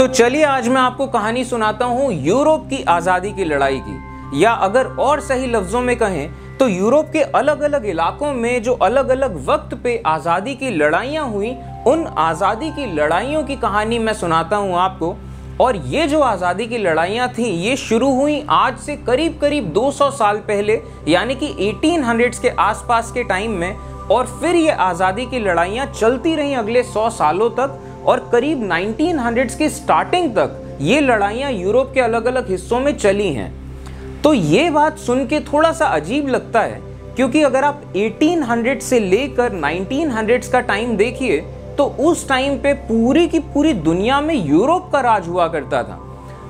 तो चलिए आज मैं आपको कहानी सुनाता हूँ यूरोप की आज़ादी की लड़ाई की। या अगर और सही लफ्ज़ों में कहें तो यूरोप के अलग अलग इलाकों में जो अलग अलग वक्त पे आज़ादी की लड़ाइयाँ हुई, उन आज़ादी की लड़ाइयों की कहानी मैं सुनाता हूँ आपको। और ये जो आज़ादी की लड़ाइयाँ थी, ये शुरू हुई आज से करीब करीब 200 साल पहले, यानी कि 1800s के आसपास के टाइम में। और फिर ये आज़ादी की लड़ाइयाँ चलती रहीं अगले 100 सालों तक। और करीब 1900s की स्टार्टिंग तक ये लड़ाइयाँ यूरोप के अलग अलग हिस्सों में चली हैं। तो ये बात सुन के थोड़ा सा अजीब लगता है, क्योंकि अगर आप 1800 से लेकर 1900 का टाइम देखिए तो उस टाइम पे पूरी की पूरी दुनिया में यूरोप का राज हुआ करता था।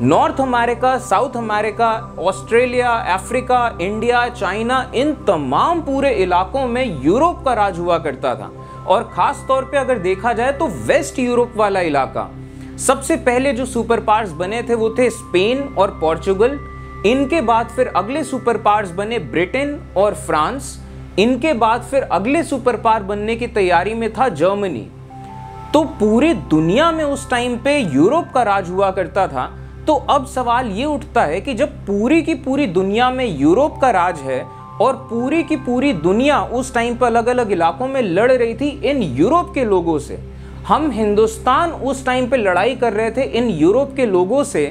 North America south America Australia Africa India China इन तमाम पूरे इलाकों में यूरोप का राज हुआ करता था। और ख़ास तौर पे अगर देखा जाए तो वेस्ट यूरोप वाला इलाका। सबसे पहले जो सुपर पावर्स बने थे वो थे स्पेन और पोर्चुगल। इनके बाद फिर अगले सुपर पावर्स बने ब्रिटेन और फ्रांस। इनके बाद फिर अगले सुपर पावर बनने की तैयारी में था जर्मनी। तो पूरी दुनिया में उस टाइम पे यूरोप का राज हुआ करता था। तो अब सवाल ये उठता है कि जब पूरी की पूरी दुनिया में यूरोप का राज है और पूरी की पूरी दुनिया उस टाइम पर अलग अलग इलाकों में लड़ रही थी इन यूरोप के लोगों से। हम हिंदुस्तान उस टाइम पे लड़ाई कर रहे थे इन यूरोप के लोगों से।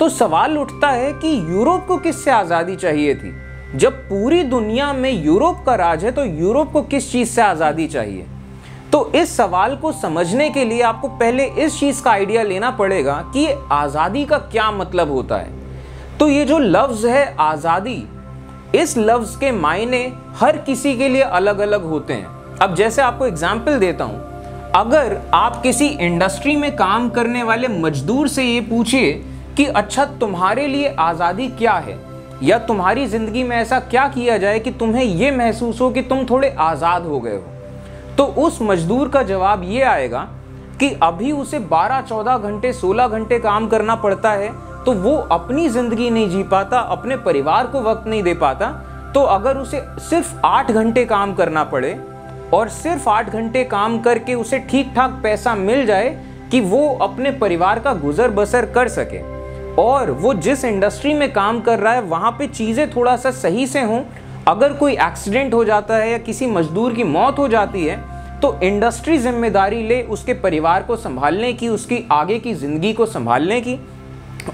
तो सवाल उठता है कि यूरोप को किससे आज़ादी चाहिए थी? जब पूरी दुनिया में यूरोप का राज है तो यूरोप को किस चीज़ से आज़ादी चाहिए? तो इस सवाल को समझने के लिए आपको पहले इस चीज़ का आइडिया लेना पड़ेगा कि आज़ादी का क्या मतलब होता है। तो ये जो लफ्ज़ है आज़ादी इस लफ्ज के मायने हर किसी के लिए अलग अलग होते हैं। अब जैसे आपको एग्ज़ाम्पल देता हूँ। अगर आप किसी इंडस्ट्री में काम करने वाले मजदूर से ये पूछिए कि अच्छा तुम्हारे लिए आज़ादी क्या है? या तुम्हारी ज़िंदगी में ऐसा क्या किया जाए कि तुम्हें ये महसूस हो कि तुम थोड़े आज़ाद हो गए हो? तो उस मजदूर का जवाब ये आएगा कि, अभी उसे 12-14 घंटे 16 घंटे काम करना पड़ता है तो वो अपनी ज़िंदगी नहीं जी पाता, अपने परिवार को वक्त नहीं दे पाता। तो अगर उसे सिर्फ़ आठ घंटे काम करना पड़े और सिर्फ़ आठ घंटे काम करके उसे ठीक ठाक पैसा मिल जाए कि वो अपने परिवार का गुजर बसर कर सके और वो जिस इंडस्ट्री में काम कर रहा है, वहाँ पे चीज़ें थोड़ा सा सही से हों, अगर कोई एक्सीडेंट हो जाता है या किसी मजदूर की मौत हो जाती है तो इंडस्ट्री ज़िम्मेदारी ले उसके परिवार को संभालने की, उसकी आगे की ज़िंदगी को संभालने की।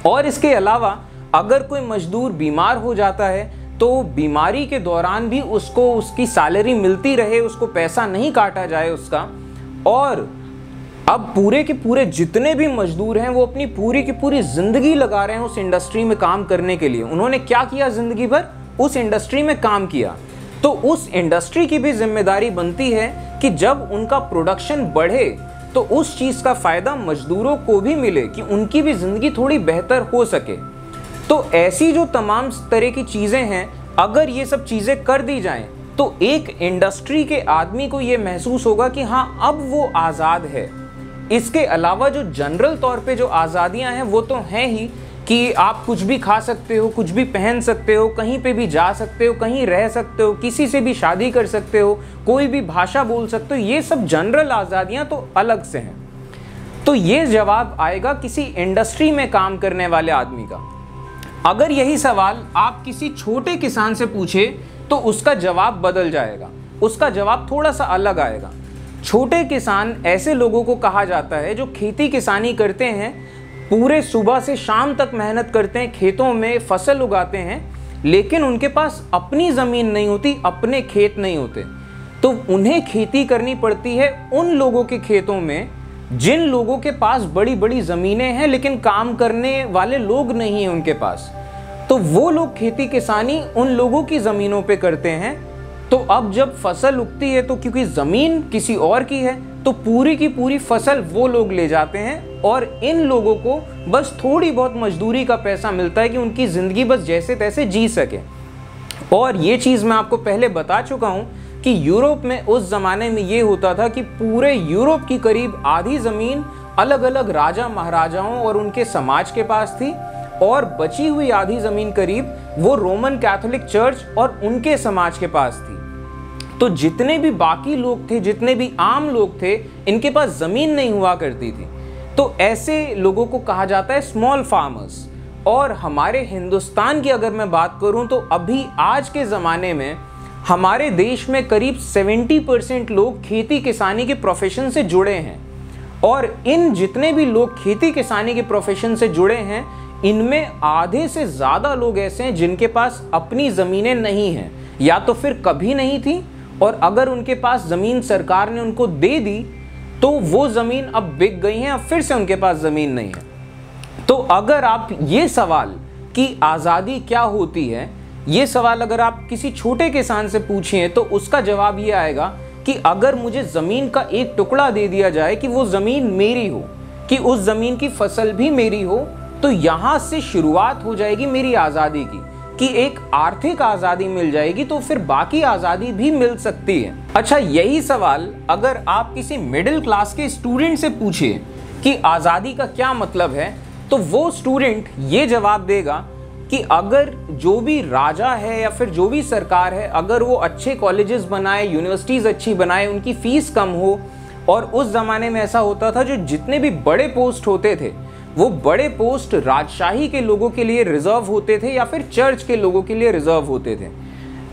और इसके अलावा, अगर कोई मजदूर बीमार हो जाता है तो बीमारी के दौरान भी उसको उसकी सैलरी मिलती रहे, उसको पैसा नहीं काटा जाए उसका। और अब पूरे के पूरे जितने भी मजदूर हैं, वो अपनी पूरी की पूरी ज़िंदगी लगा रहे हैं उस इंडस्ट्री में काम करने के लिए। उन्होंने क्या किया ज़िंदगी भर? उस इंडस्ट्री में काम किया। तो उस इंडस्ट्री की भी ज़िम्मेदारी बनती है कि जब उनका प्रोडक्शन बढ़े तो उस चीज़ का फ़ायदा मजदूरों को भी मिले कि उनकी भी ज़िंदगी थोड़ी बेहतर हो सके। तो ऐसी जो तमाम तरह की चीज़ें हैं, अगर ये सब चीज़ें कर दी जाएँ तो एक इंडस्ट्री के आदमी को ये महसूस होगा कि हाँ अब वो आज़ाद है। इसके अलावा जो जनरल तौर पे जो आज़ादियाँ हैं, वो तो हैं ही कि आप कुछ भी खा सकते हो, कुछ भी पहन सकते हो, कहीं पे भी जा सकते हो, कहीं रह सकते हो, किसी से भी शादी कर सकते हो, कोई भी भाषा बोल सकते हो, ये सब जनरल आज़ादियाँ तो अलग से हैं। तो ये जवाब आएगा किसी इंडस्ट्री में काम करने वाले आदमी का। अगर यही सवाल आप किसी छोटे किसान से पूछे तो उसका जवाब बदल जाएगा। उसका जवाब थोड़ा सा अलग आएगा। छोटे किसान ऐसे लोगों को कहा जाता है जो खेती किसानी करते हैं पूरे सुबह से शाम तक मेहनत करते हैं, खेतों में फ़सल उगाते हैं, लेकिन उनके पास अपनी ज़मीन नहीं होती, अपने खेत नहीं होते। तो उन्हें खेती करनी पड़ती है उन लोगों के खेतों में, जिन लोगों के पास बड़ी बड़ी ज़मीनें हैं, लेकिन काम करने वाले लोग नहीं हैं उनके पास। तो वो लोग खेती किसानी उन लोगों की ज़मीनों पे करते हैं। तो अब जब फ़सल उगती है तो क्योंकि ज़मीन किसी और की है तो पूरी की पूरी फ़सल वो लोग ले जाते हैं और इन लोगों को बस थोड़ी बहुत मजदूरी का पैसा मिलता है कि उनकी ज़िंदगी बस जैसे तैसे जी सके। और ये चीज़ मैं आपको पहले बता चुका हूँ कि यूरोप में उस ज़माने में ये होता था कि पूरे यूरोप की करीब आधी ज़मीन अलग अलग राजा महाराजाओं और उनके समाज के पास थी और बची हुई आधी ज़मीन करीब वो रोमन कैथोलिक चर्च और उनके समाज के पास थी। तो जितने भी बाकी लोग थे, जितने भी आम लोग थे, इनके पास ज़मीन नहीं हुआ करती थी। तो ऐसे लोगों को कहा जाता है स्मॉल फार्मर्स और हमारे हिंदुस्तान की अगर मैं बात करूँ तो अभी आज के ज़माने में हमारे देश में करीब 70 परसेंट लोग खेती किसानी के प्रोफेशन से जुड़े हैं। और इन जितने भी लोग खेती किसानी के प्रोफेशन से जुड़े हैं, इनमें आधे से ज़्यादा लोग ऐसे हैं जिनके पास अपनी ज़मीनें नहीं हैं। या तो फिर कभी नहीं थी और अगर उनके पास ज़मीन सरकार ने उनको दे दी तो वो ज़मीन अब बिक गई हैं, अब फिर से उनके पास ज़मीन नहीं है। तो अगर आप ये सवाल कि आज़ादी क्या होती है, ये सवाल अगर आप किसी छोटे किसान से पूछें तो उसका जवाब ये आएगा कि अगर मुझे ज़मीन का एक टुकड़ा दे दिया जाए कि वो ज़मीन मेरी हो, कि उस ज़मीन की फ़सल भी मेरी हो तो यहाँ से शुरुआत हो जाएगी मेरी आज़ादी की। कि एक आर्थिक आज़ादी मिल जाएगी तो फिर बाकी आज़ादी भी मिल सकती है। अच्छा यही सवाल अगर आप किसी मिडिल क्लास के स्टूडेंट से पूछिए कि आज़ादी का क्या मतलब है तो वो स्टूडेंट ये जवाब देगा कि अगर जो भी राजा है या फिर जो भी सरकार है, अगर वो अच्छे कॉलेजेस बनाए यूनिवर्सिटीज़ अच्छी बनाए, उनकी फ़ीस कम हो, और उस ज़माने में ऐसा होता था जो जितने भी बड़े पोस्ट होते थे वो बड़े पोस्ट राजशाही के लोगों के लिए रिज़र्व होते थे या फिर चर्च के लोगों के लिए रिज़र्व होते थे?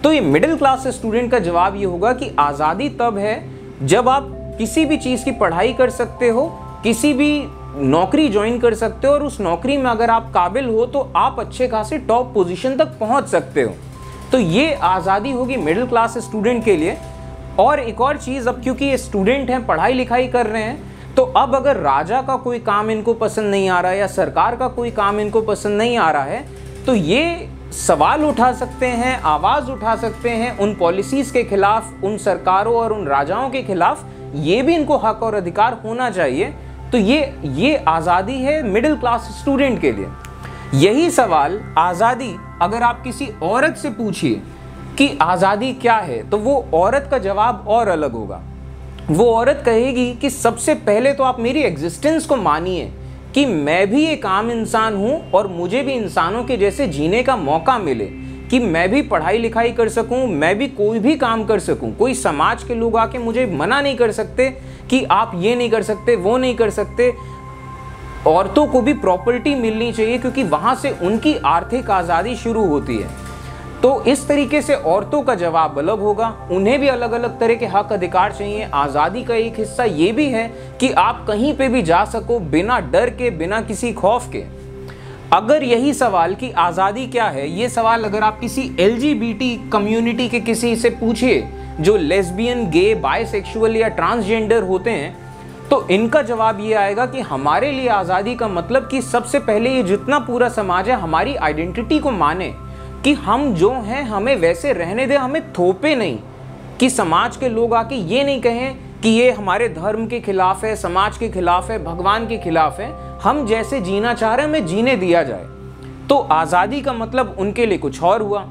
तो ये मिडिल क्लास स्टूडेंट का जवाब ये होगा कि आज़ादी तब है जब आप किसी भी चीज़ की पढ़ाई कर सकते हो, किसी भी नौकरी ज्वाइन कर सकते हो और उस नौकरी में अगर आप काबिल हो तो आप अच्छे खासे टॉप पोजीशन तक पहुँच सकते हो। तो ये आज़ादी होगी मिडिल क्लास स्टूडेंट के लिए। और एक और चीज़, अब क्योंकि ये स्टूडेंट हैं पढ़ाई लिखाई कर रहे हैं तो अब अगर राजा का कोई काम इनको पसंद नहीं आ रहा है या सरकार का कोई काम इनको पसंद नहीं आ रहा है तो ये सवाल उठा सकते हैं, आवाज़ उठा सकते हैं उन पॉलिसीज़ के खिलाफ, उन सरकारों और उन राजाओं के खिलाफ, ये भी इनको हक और अधिकार होना चाहिए। तो ये ये आज़ादी है मिडिल क्लास स्टूडेंट के लिए। यही सवाल आज़ादी, अगर आप किसी औरत से पूछिए कि आज़ादी क्या है तो वो औरत का जवाब और अलग होगा। वो औरत कहेगी कि सबसे पहले तो आप मेरी एग्जिस्टेंस को मानिए कि मैं भी एक आम इंसान हूँ और मुझे भी इंसानों के जैसे जीने का मौका मिले कि मैं भी पढ़ाई लिखाई कर सकूँ, मैं भी कोई भी काम कर सकूँ। कोई समाज के लोग आके मुझे मना नहीं कर सकते कि आप ये नहीं कर सकते, वो नहीं कर सकते। औरतों को भी प्रॉपर्टी मिलनी चाहिए क्योंकि वहाँ से उनकी आर्थिक आज़ादी शुरू होती है। तो इस तरीके से औरतों का जवाब अलग होगा। उन्हें भी अलग अलग तरह के हक अधिकार चाहिए। आज़ादी का एक हिस्सा ये भी है कि आप कहीं पे भी जा सको बिना डर के, बिना किसी खौफ के। अगर यही सवाल कि आज़ादी क्या है, ये सवाल अगर आप किसी एलजीबीटी कम्युनिटी के किसी से पूछिए, जो लेस्बियन, गे, बायसेक्सुअल या ट्रांसजेंडर होते हैं तो इनका जवाब ये आएगा कि हमारे लिए आज़ादी का मतलब कि सबसे पहले ये जितना पूरा समाज है, हमारी आइडेंटिटी को माने। कि हम जो हैं, हमें वैसे रहने दें, हमें थोपे नहीं कि समाज के लोग आके ये नहीं कहें कि ये हमारे धर्म के खिलाफ है, समाज के खिलाफ है, भगवान के खिलाफ है। हम जैसे जीना चाह रहे हैं, हमें जीने दिया जाए। तो आज़ादी का मतलब उनके लिए कुछ और हुआ।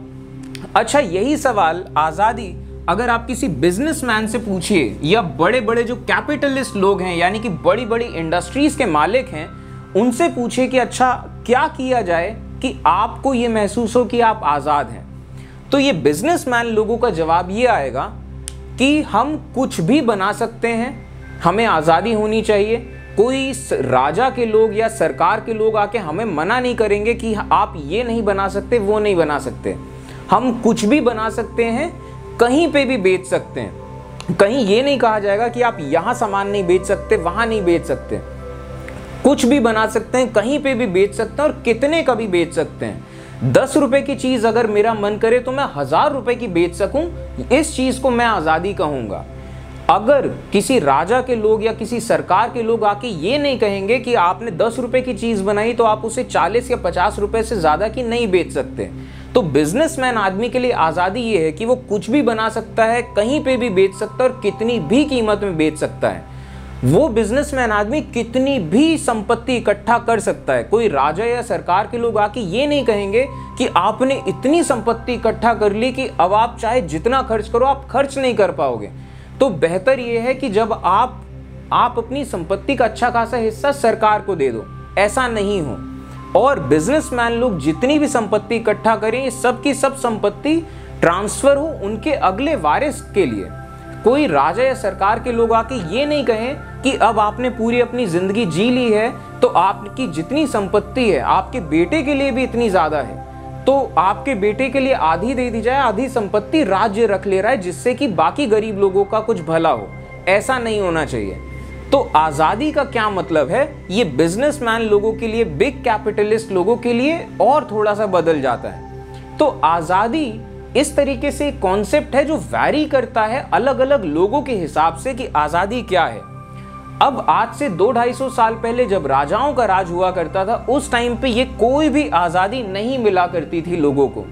अच्छा यही सवाल, आज़ादी, अगर आप किसी बिजनेसमैन से पूछिए, या बड़े बड़े जो कैपिटलिस्ट लोग हैं, यानी कि बड़ी बड़ी इंडस्ट्रीज़ के मालिक हैं, उनसे पूछिए कि अच्छा क्या किया जाए कि आपको ये महसूस हो कि आप आज़ाद हैं। तो ये बिजनेसमैन लोगों का जवाब ये आएगा कि हम कुछ भी बना सकते हैं, हमें आज़ादी होनी चाहिए। कोई राजा के लोग या सरकार के लोग आके हमें मना नहीं करेंगे कि आप ये नहीं बना सकते, वो नहीं बना सकते। हम कुछ भी बना सकते हैं, कहीं पे भी बेच सकते हैं। कहीं ये नहीं कहा जाएगा कि आप यहाँ सामान नहीं बेच सकते, वहाँ नहीं बेच सकते। कुछ भी बना सकते हैं, कहीं पे भी बेच सकते हैं और कितने का भी बेच सकते हैं। दस रुपए की चीज़ अगर मेरा मन करे तो मैं हज़ार रुपए की बेच सकूँ, इस चीज़ को मैं आज़ादी कहूँगा। अगर किसी राजा के लोग या किसी सरकार के लोग आके ये नहीं कहेंगे कि आपने दस रुपए की चीज़ बनाई तो आप उसे चालीस या पचास रुपए से ज़्यादा की नहीं बेच सकते। तो बिजनेसमैन आदमी के लिए आज़ादी ये है कि वो कुछ भी बना सकता है, कहीं पे भी बेच सकता है और कितनी भी कीमत में बेच सकता है। वो बिजनेसमैन आदमी कितनी भी संपत्ति इकट्ठा कर सकता है। कोई राजा या सरकार के लोग आके ये नहीं कहेंगे कि आपने इतनी संपत्ति इकट्ठा कर ली कि अब आप चाहे जितना खर्च करो, आप खर्च नहीं कर पाओगे। तो बेहतर ये है कि जब आप आप अपनी संपत्ति का अच्छा खासा हिस्सा सरकार को दे दो। ऐसा नहीं हो। और बिजनेसमैन लोग जितनी भी संपत्ति इकट्ठा करें सब की सब संपत्ति ट्रांसफ़र हो उनके अगले वारिस के लिए। कोई राजा या सरकार के लोग आके ये नहीं कहें कि अब आपने पूरी अपनी ज़िंदगी जी ली है तो आपकी जितनी संपत्ति है, आपके बेटे के लिए भी इतनी ज़्यादा है। तो आपके बेटे के लिए आधी दे दी जाए, आधी संपत्ति राज्य रख ले रहा है, जिससे कि बाकी गरीब लोगों का कुछ भला हो। ऐसा नहीं होना चाहिए। तो आज़ादी का क्या मतलब है? ये बिजनेसमैन लोगों के लिए, बिग कैपिटलिस्ट लोगों के लिए और थोड़ा सा बदल जाता है। तो आज़ादी इस तरीके से कॉन्सेप्ट है जो वैरी करता है अलग अलग लोगों के हिसाब से कि आज़ादी क्या है। अब आज से दो ढाई सौ साल पहले जब राजाओं का राज हुआ करता था, उस टाइम पे ये कोई भी आज़ादी नहीं मिला करती थी लोगों को।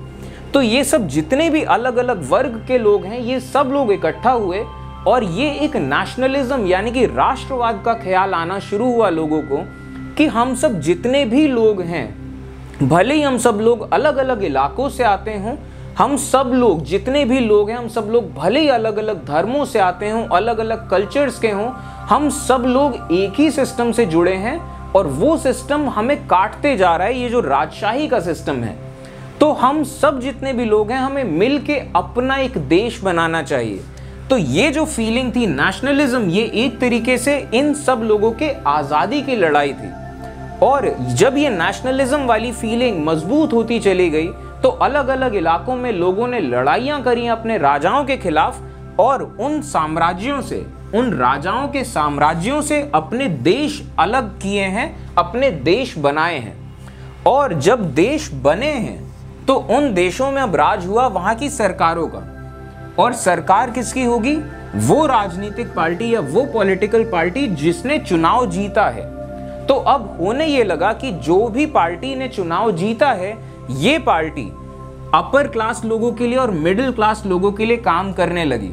तो ये सब जितने भी अलग अलग वर्ग के लोग हैं, ये सब लोग इकट्ठा हुए और ये एक नेशनलिज्म यानी कि राष्ट्रवाद का ख्याल आना शुरू हुआ लोगों को कि हम सब जितने भी लोग हैं, भले ही हम सब लोग अलग अलग इलाकों से आते हों हम सब लोग, जितने भी लोग हैं, हम सब लोग भले ही अलग अलग धर्मों से आते हों अलग अलग कल्चर्स के हों, हम सब लोग एक ही सिस्टम से जुड़े हैं और वो सिस्टम हमें काटते जा रहा है, ये जो राजशाही का सिस्टम है। तो हम सब जितने भी लोग हैं, हमें मिल के अपना एक देश बनाना चाहिए। तो ये जो फीलिंग थी नेशनलिज्म ये एक तरीके से इन सब लोगों के आज़ादी की लड़ाई थी। और जब ये नेशनलिज्म वाली फीलिंग मज़बूत होती चली गई तो अलग अलग इलाकों में लोगों ने लड़ाइयाँ करी अपने राजाओं के खिलाफ और उन साम्राज्यों से, उन राजाओं के साम्राज्यों से अपने देश अलग किए हैं, अपने देश बनाए हैं। और जब देश बने हैं तो उन देशों में अब राज हुआ वहाँ की सरकारों का। और सरकार किसकी होगी? वो राजनीतिक पार्टी या वो पॉलिटिकल पार्टी जिसने चुनाव जीता है। तो अब होने ये लगा कि जो भी पार्टी ने चुनाव जीता है ये पार्टी अपर क्लास लोगों के लिए और मिडिल क्लास लोगों के लिए काम करने लगी।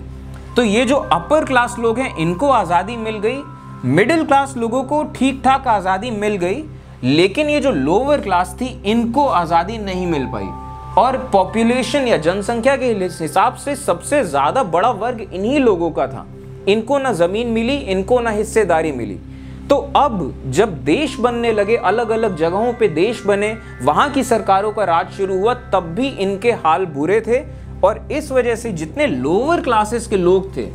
तो ये जो अपर क्लास लोग हैं, इनको आज़ादी मिल गई, मिडिल क्लास लोगों को ठीक ठाक आज़ादी मिल गई, लेकिन ये जो लोअर क्लास थी, इनको आज़ादी नहीं मिल पाई। और पॉपुलेशन या जनसंख्या के हिसाब से सबसे ज़्यादा बड़ा वर्ग इन्हीं लोगों का था। इनको ना ज़मीन मिली, इनको ना हिस्सेदारी मिली। तो अब जब देश बनने लगे अलग अलग जगहों पे देश बने, वहाँ की सरकारों का राज शुरू हुआ, तब भी इनके हाल बुरे थे और इस वजह से जितने लोअर क्लासेस के लोग थे,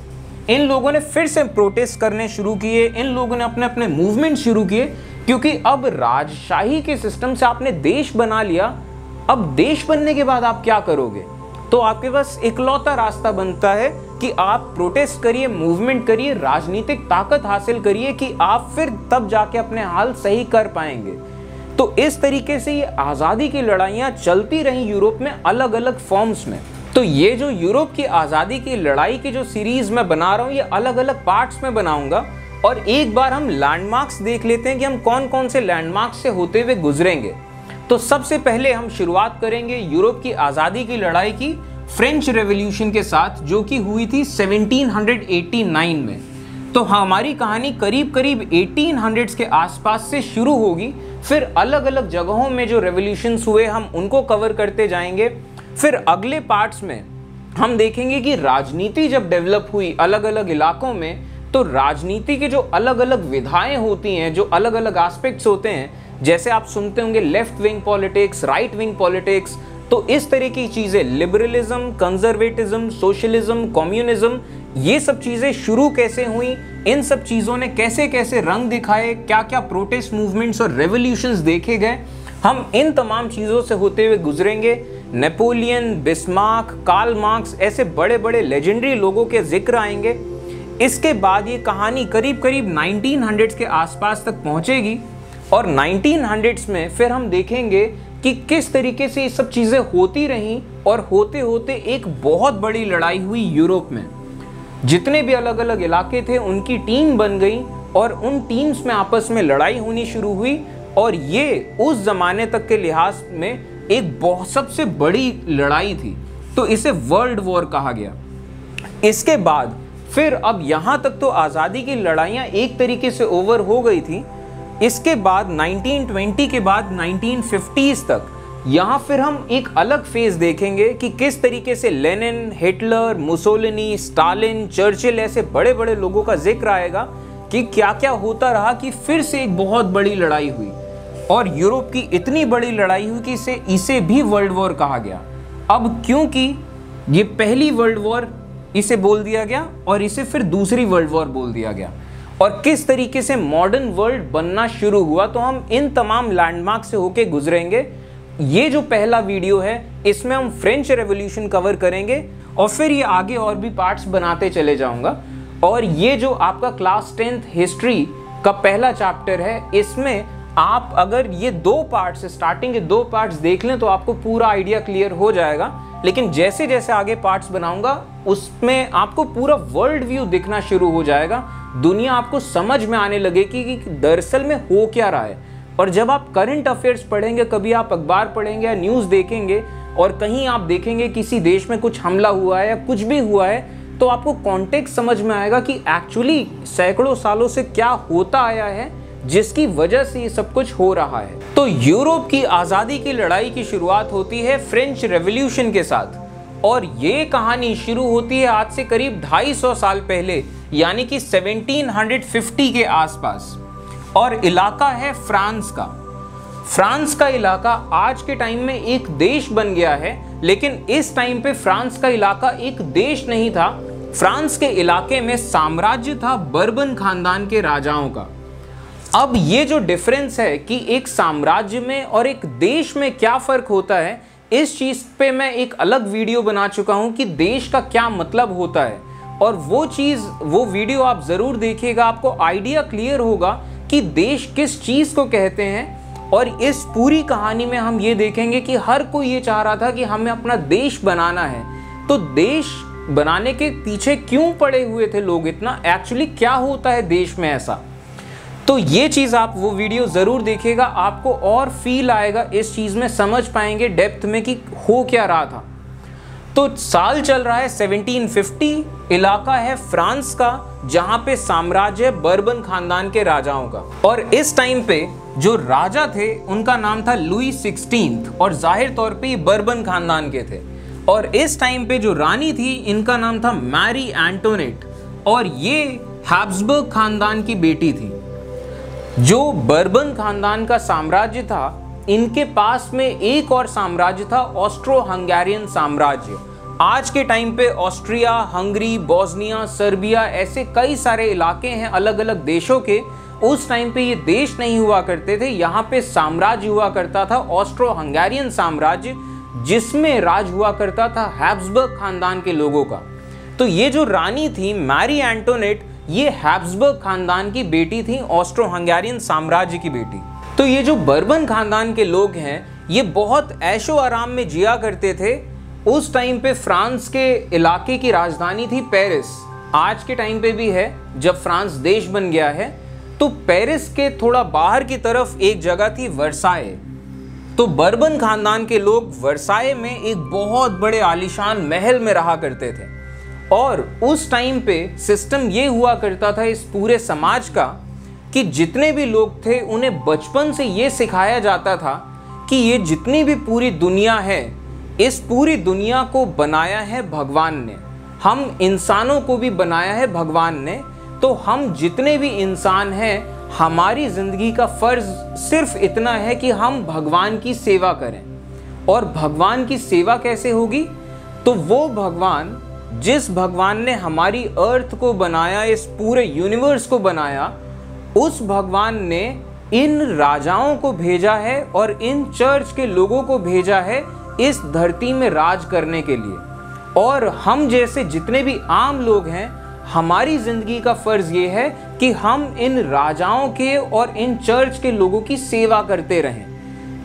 इन लोगों ने फिर से प्रोटेस्ट करने शुरू किए, इन लोगों ने अपने अपने मूवमेंट शुरू किए, क्योंकि अब राजशाही के सिस्टम से आपने देश बना लिया, अब देश बनने के बाद आप क्या करोगे? तो आपके पास इकलौता रास्ता बनता है कि आप प्रोटेस्ट करिए मूवमेंट करिए, राजनीतिक ताकत हासिल करिए कि आप फिर तब जाके अपने हाल सही कर पाएँगे। तो इस तरीके से ये आज़ादी की लड़ाइयाँ चलती रही यूरोप में अलग अलग फॉर्म्स में। तो ये जो यूरोप की आज़ादी की लड़ाई की जो सीरीज़ मैं बना रहा हूँ, ये अलग अलग पार्ट्स में बनाऊँगा और एक बार हम लैंडमार्क्स देख लेते हैं कि हम कौन कौन से लैंडमार्क्स से होते हुए गुजरेंगे। तो सबसे पहले हम शुरुआत करेंगे यूरोप की आज़ादी की लड़ाई की फ्रेंच रेवोल्यूशन के साथ, जो कि हुई थी 1789 में। तो हमारी कहानी करीब करीब 1800s के आसपास से शुरू होगी। फिर अलग अलग जगहों में जो रेवोल्यूशंस हुए, हम उनको कवर करते जाएँगे। फिर अगले पार्ट्स में हम देखेंगे कि राजनीति जब डेवलप हुई अलग अलग इलाकों में तो राजनीति के जो अलग अलग विधाएँ होती हैं, जो अलग अलग एस्पेक्ट्स होते हैं, जैसे आप सुनते होंगे left wing politics right wing politics तो इस तरह की चीज़ें लिबरलिज्म कंजर्वेटिज्म सोशलिज्म कम्युनिज्म ये सब चीज़ें शुरू कैसे हुई? इन सब चीज़ों ने कैसे कैसे रंग दिखाए? क्या क्या प्रोटेस्ट मूवमेंट्स और रेवोल्यूशंस देखे गए? हम इन तमाम चीज़ों से होते हुए गुजरेंगे। नेपोलियन बिस्मार्क कार्ल मार्क्स ऐसे बड़े बड़े लेजेंडरी लोगों के ज़िक्र आएँगे। इसके बाद ये कहानी करीब करीब 1900s के आसपास तक पहुंचेगी। और 1900s में फिर हम देखेंगे कि किस तरीके से ये सब चीज़ें होती रहीं और होते होते एक बहुत बड़ी लड़ाई हुई यूरोप में। जितने भी अलग अलग इलाके थे, उनकी टीम बन गई और उन टीम्स में आपस में लड़ाई होनी शुरू हुई और ये उस जमाने तक के लिहाज में एक बहुत, सबसे बड़ी लड़ाई थी। तो इसे वर्ल्ड वॉर कहा गया। इसके बाद फिर अब यहाँ तक तो आज़ादी की लड़ाइयाँ एक तरीके से ओवर हो गई थी इसके बाद 1920 के बाद 1950s तक, यहाँ फिर हम एक अलग फ़ेज़ देखेंगे कि किस तरीके से Lenin Hitler Mussolini Stalin Churchill ऐसे बड़े बड़े लोगों का ज़िक्र आएगा कि क्या क्या होता रहा कि फिर से एक बहुत बड़ी लड़ाई हुई। और यूरोप की इतनी बड़ी लड़ाई हुई कि इसे इसे भी वर्ल्ड वॉर कहा गया। अब क्योंकि ये पहली वर्ल्ड वॉर इसे बोल दिया गया और इसे फिर दूसरी वर्ल्ड वॉर बोल दिया गया। और किस तरीके से मॉडर्न वर्ल्ड बनना शुरू हुआ तो हम इन तमाम लैंडमार्क से होके गुजरेंगे। ये जो पहला वीडियो है, इसमें हम फ्रेंच रेवोल्यूशन कवर करेंगे और फिर ये आगे और भी पार्ट्स बनाते चले जाऊँगा। और ये जो आपका क्लास टेंथ हिस्ट्री का पहला चैप्टर है, इसमें आप अगर ये दो पार्ट्स स्टार्टिंग के दो पार्ट्स देख लें तो आपको पूरा आइडिया क्लियर हो जाएगा। लेकिन जैसे जैसे आगे पार्ट्स बनाऊँगा, उसमें आपको पूरा वर्ल्ड व्यू दिखना शुरू हो जाएगा। दुनिया आपको समझ में आने लगेगी कि दरअसल में हो क्या रहा है। और जब आप करंट अफेयर्स पढ़ेंगे, कभी आप अखबार पढ़ेंगे या न्यूज़ देखेंगे और कहीं आप देखेंगे किसी देश में कुछ हमला हुआ है या कुछ भी हुआ है तो आपको कॉन्टेक्ट समझ में आएगा कि एक्चुअली सैकड़ों सालों से क्या होता आया है, जिसकी वजह से ये सब कुछ हो रहा है। तो यूरोप की आज़ादी की लड़ाई की शुरुआत होती है फ्रेंच रेवोल्यूशन के साथ। और ये कहानी शुरू होती है आज से करीब 250 साल पहले, यानी कि 1750 के आसपास। और इलाका है फ्रांस का। फ्रांस का इलाका आज के टाइम में एक देश बन गया है, लेकिन इस टाइम पे फ्रांस का इलाका एक देश नहीं था। फ्रांस के इलाके में साम्राज्य था बर्बन खानदान के राजाओं का। अब ये जो डिफरेंस है कि एक साम्राज्य में और एक देश में क्या फ़र्क होता है इस चीज़ पे मैं एक अलग वीडियो बना चुका हूँ कि देश का क्या मतलब होता है। और वो चीज़, वो वीडियो आप ज़रूर देखिएगा, आपको आइडिया क्लियर होगा कि देश किस चीज़ को कहते हैं। और इस पूरी कहानी में हम ये देखेंगे कि हर कोई ये चाह रहा था कि हमें अपना देश बनाना है। तो देश बनाने के पीछे क्यों पड़े हुए थे लोग इतना? एक्चुअली क्या होता है देश में ऐसा? तो ये चीज़ आप वो वीडियो ज़रूर देखिएगा, आपको और फील आएगा इस चीज़ में, समझ पाएँगे डेप्थ में कि हो क्या रहा था। तो साल चल रहा है 1750 इलाका है फ्रांस का, जहाँ पे साम्राज्य बर्बन खानदान के राजाओं का। और इस टाइम पे जो राजा थे, उनका नाम था लुई सिक्सटीन और ज़ाहिर तौर पे बर्बन खानदान के थे। और इस टाइम पे जो रानी थी, इनका नाम था मैरी एंटोनेट और ये हैब्सबर्ग खानदान की बेटी थी। जो बर्बन खानदान का साम्राज्य था, इनके पास में एक और साम्राज्य था ऑस्ट्रो हंगेरियन साम्राज्य। आज के टाइम पे ऑस्ट्रिया, हंगरी, बोस्निया, सर्बिया ऐसे कई सारे इलाके हैं अलग अलग देशों के। उस टाइम पे ये देश नहीं हुआ करते थे, यहाँ पे साम्राज्य हुआ करता था ऑस्ट्रो हंगेरियन साम्राज्य, जिसमें राज हुआ करता था हैब्सबर्ग खानदान के लोगों का। तो ये जो रानी थी, मैरी एंटोनेट ये हैब्सबर्ग खानदान की बेटी थी ऑस्ट्रो हंगेरियन साम्राज्य की बेटी। तो ये जो बर्बन खानदान के लोग हैं, ये बहुत ऐशो आराम में जिया करते थे। उस टाइम पे फ्रांस के इलाके की राजधानी थी पेरिस। आज के टाइम पे भी है, जब फ्रांस देश बन गया है तो पेरिस के थोड़ा बाहर की तरफ़ एक जगह थी वर्साए। तो बर्बन खानदान के लोग वर्साए में एक बहुत बड़े आलिशान महल में रहा करते थे। और उस टाइम पे सिस्टम ये हुआ करता था इस पूरे समाज का कि जितने भी लोग थे, उन्हें बचपन से ये सिखाया जाता था कि ये जितनी भी पूरी दुनिया है, इस पूरी दुनिया को बनाया है भगवान ने। हम इंसानों को भी बनाया है भगवान ने। तो हम जितने भी इंसान हैं, हमारी ज़िंदगी का फ़र्ज़ सिर्फ़ इतना है कि हम भगवान की सेवा करें। और भगवान की सेवा कैसे होगी? तो वो भगवान जिस भगवान ने हमारी अर्थ को बनाया, इस पूरे यूनिवर्स को बनाया, उस भगवान ने इन राजाओं को भेजा है और इन चर्च के लोगों को भेजा है इस धरती में राज करने के लिए। और हम जैसे जितने भी आम लोग हैं, हमारी ज़िंदगी का फ़र्ज़ ये है कि हम इन राजाओं के और इन चर्च के लोगों की सेवा करते रहें।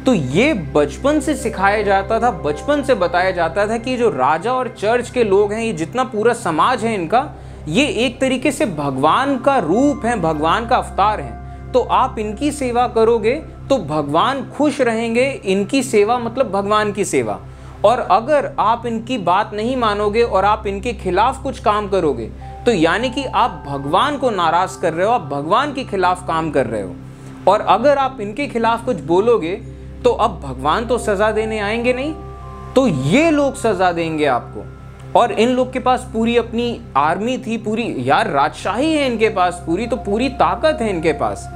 तो ये बचपन से सिखाया जाता था, बचपन से बताया जाता था कि जो राजा और चर्च के लोग हैं, ये जितना पूरा समाज है इनका, ये एक तरीके से भगवान का रूप है, भगवान का अवतार है। तो आप इनकी सेवा करोगे तो भगवान खुश रहेंगे, इनकी सेवा मतलब भगवान की सेवा। और अगर आप इनकी बात नहीं मानोगे और आप इनके खिलाफ कुछ काम करोगे तो यानी कि आप भगवान को नाराज़ कर रहे हो, आप भगवान के खिलाफ काम कर रहे हो। और अगर आप इनके खिलाफ कुछ बोलोगे तो अब भगवान तो सजा देने आएँगे नहीं तो ये लोग सजा देंगे आपको। और इन लोग के पास पूरी अपनी आर्मी थी, पूरी, यार राजशाही है इनके पास, पूरी तो पूरी ताकत है इनके पास।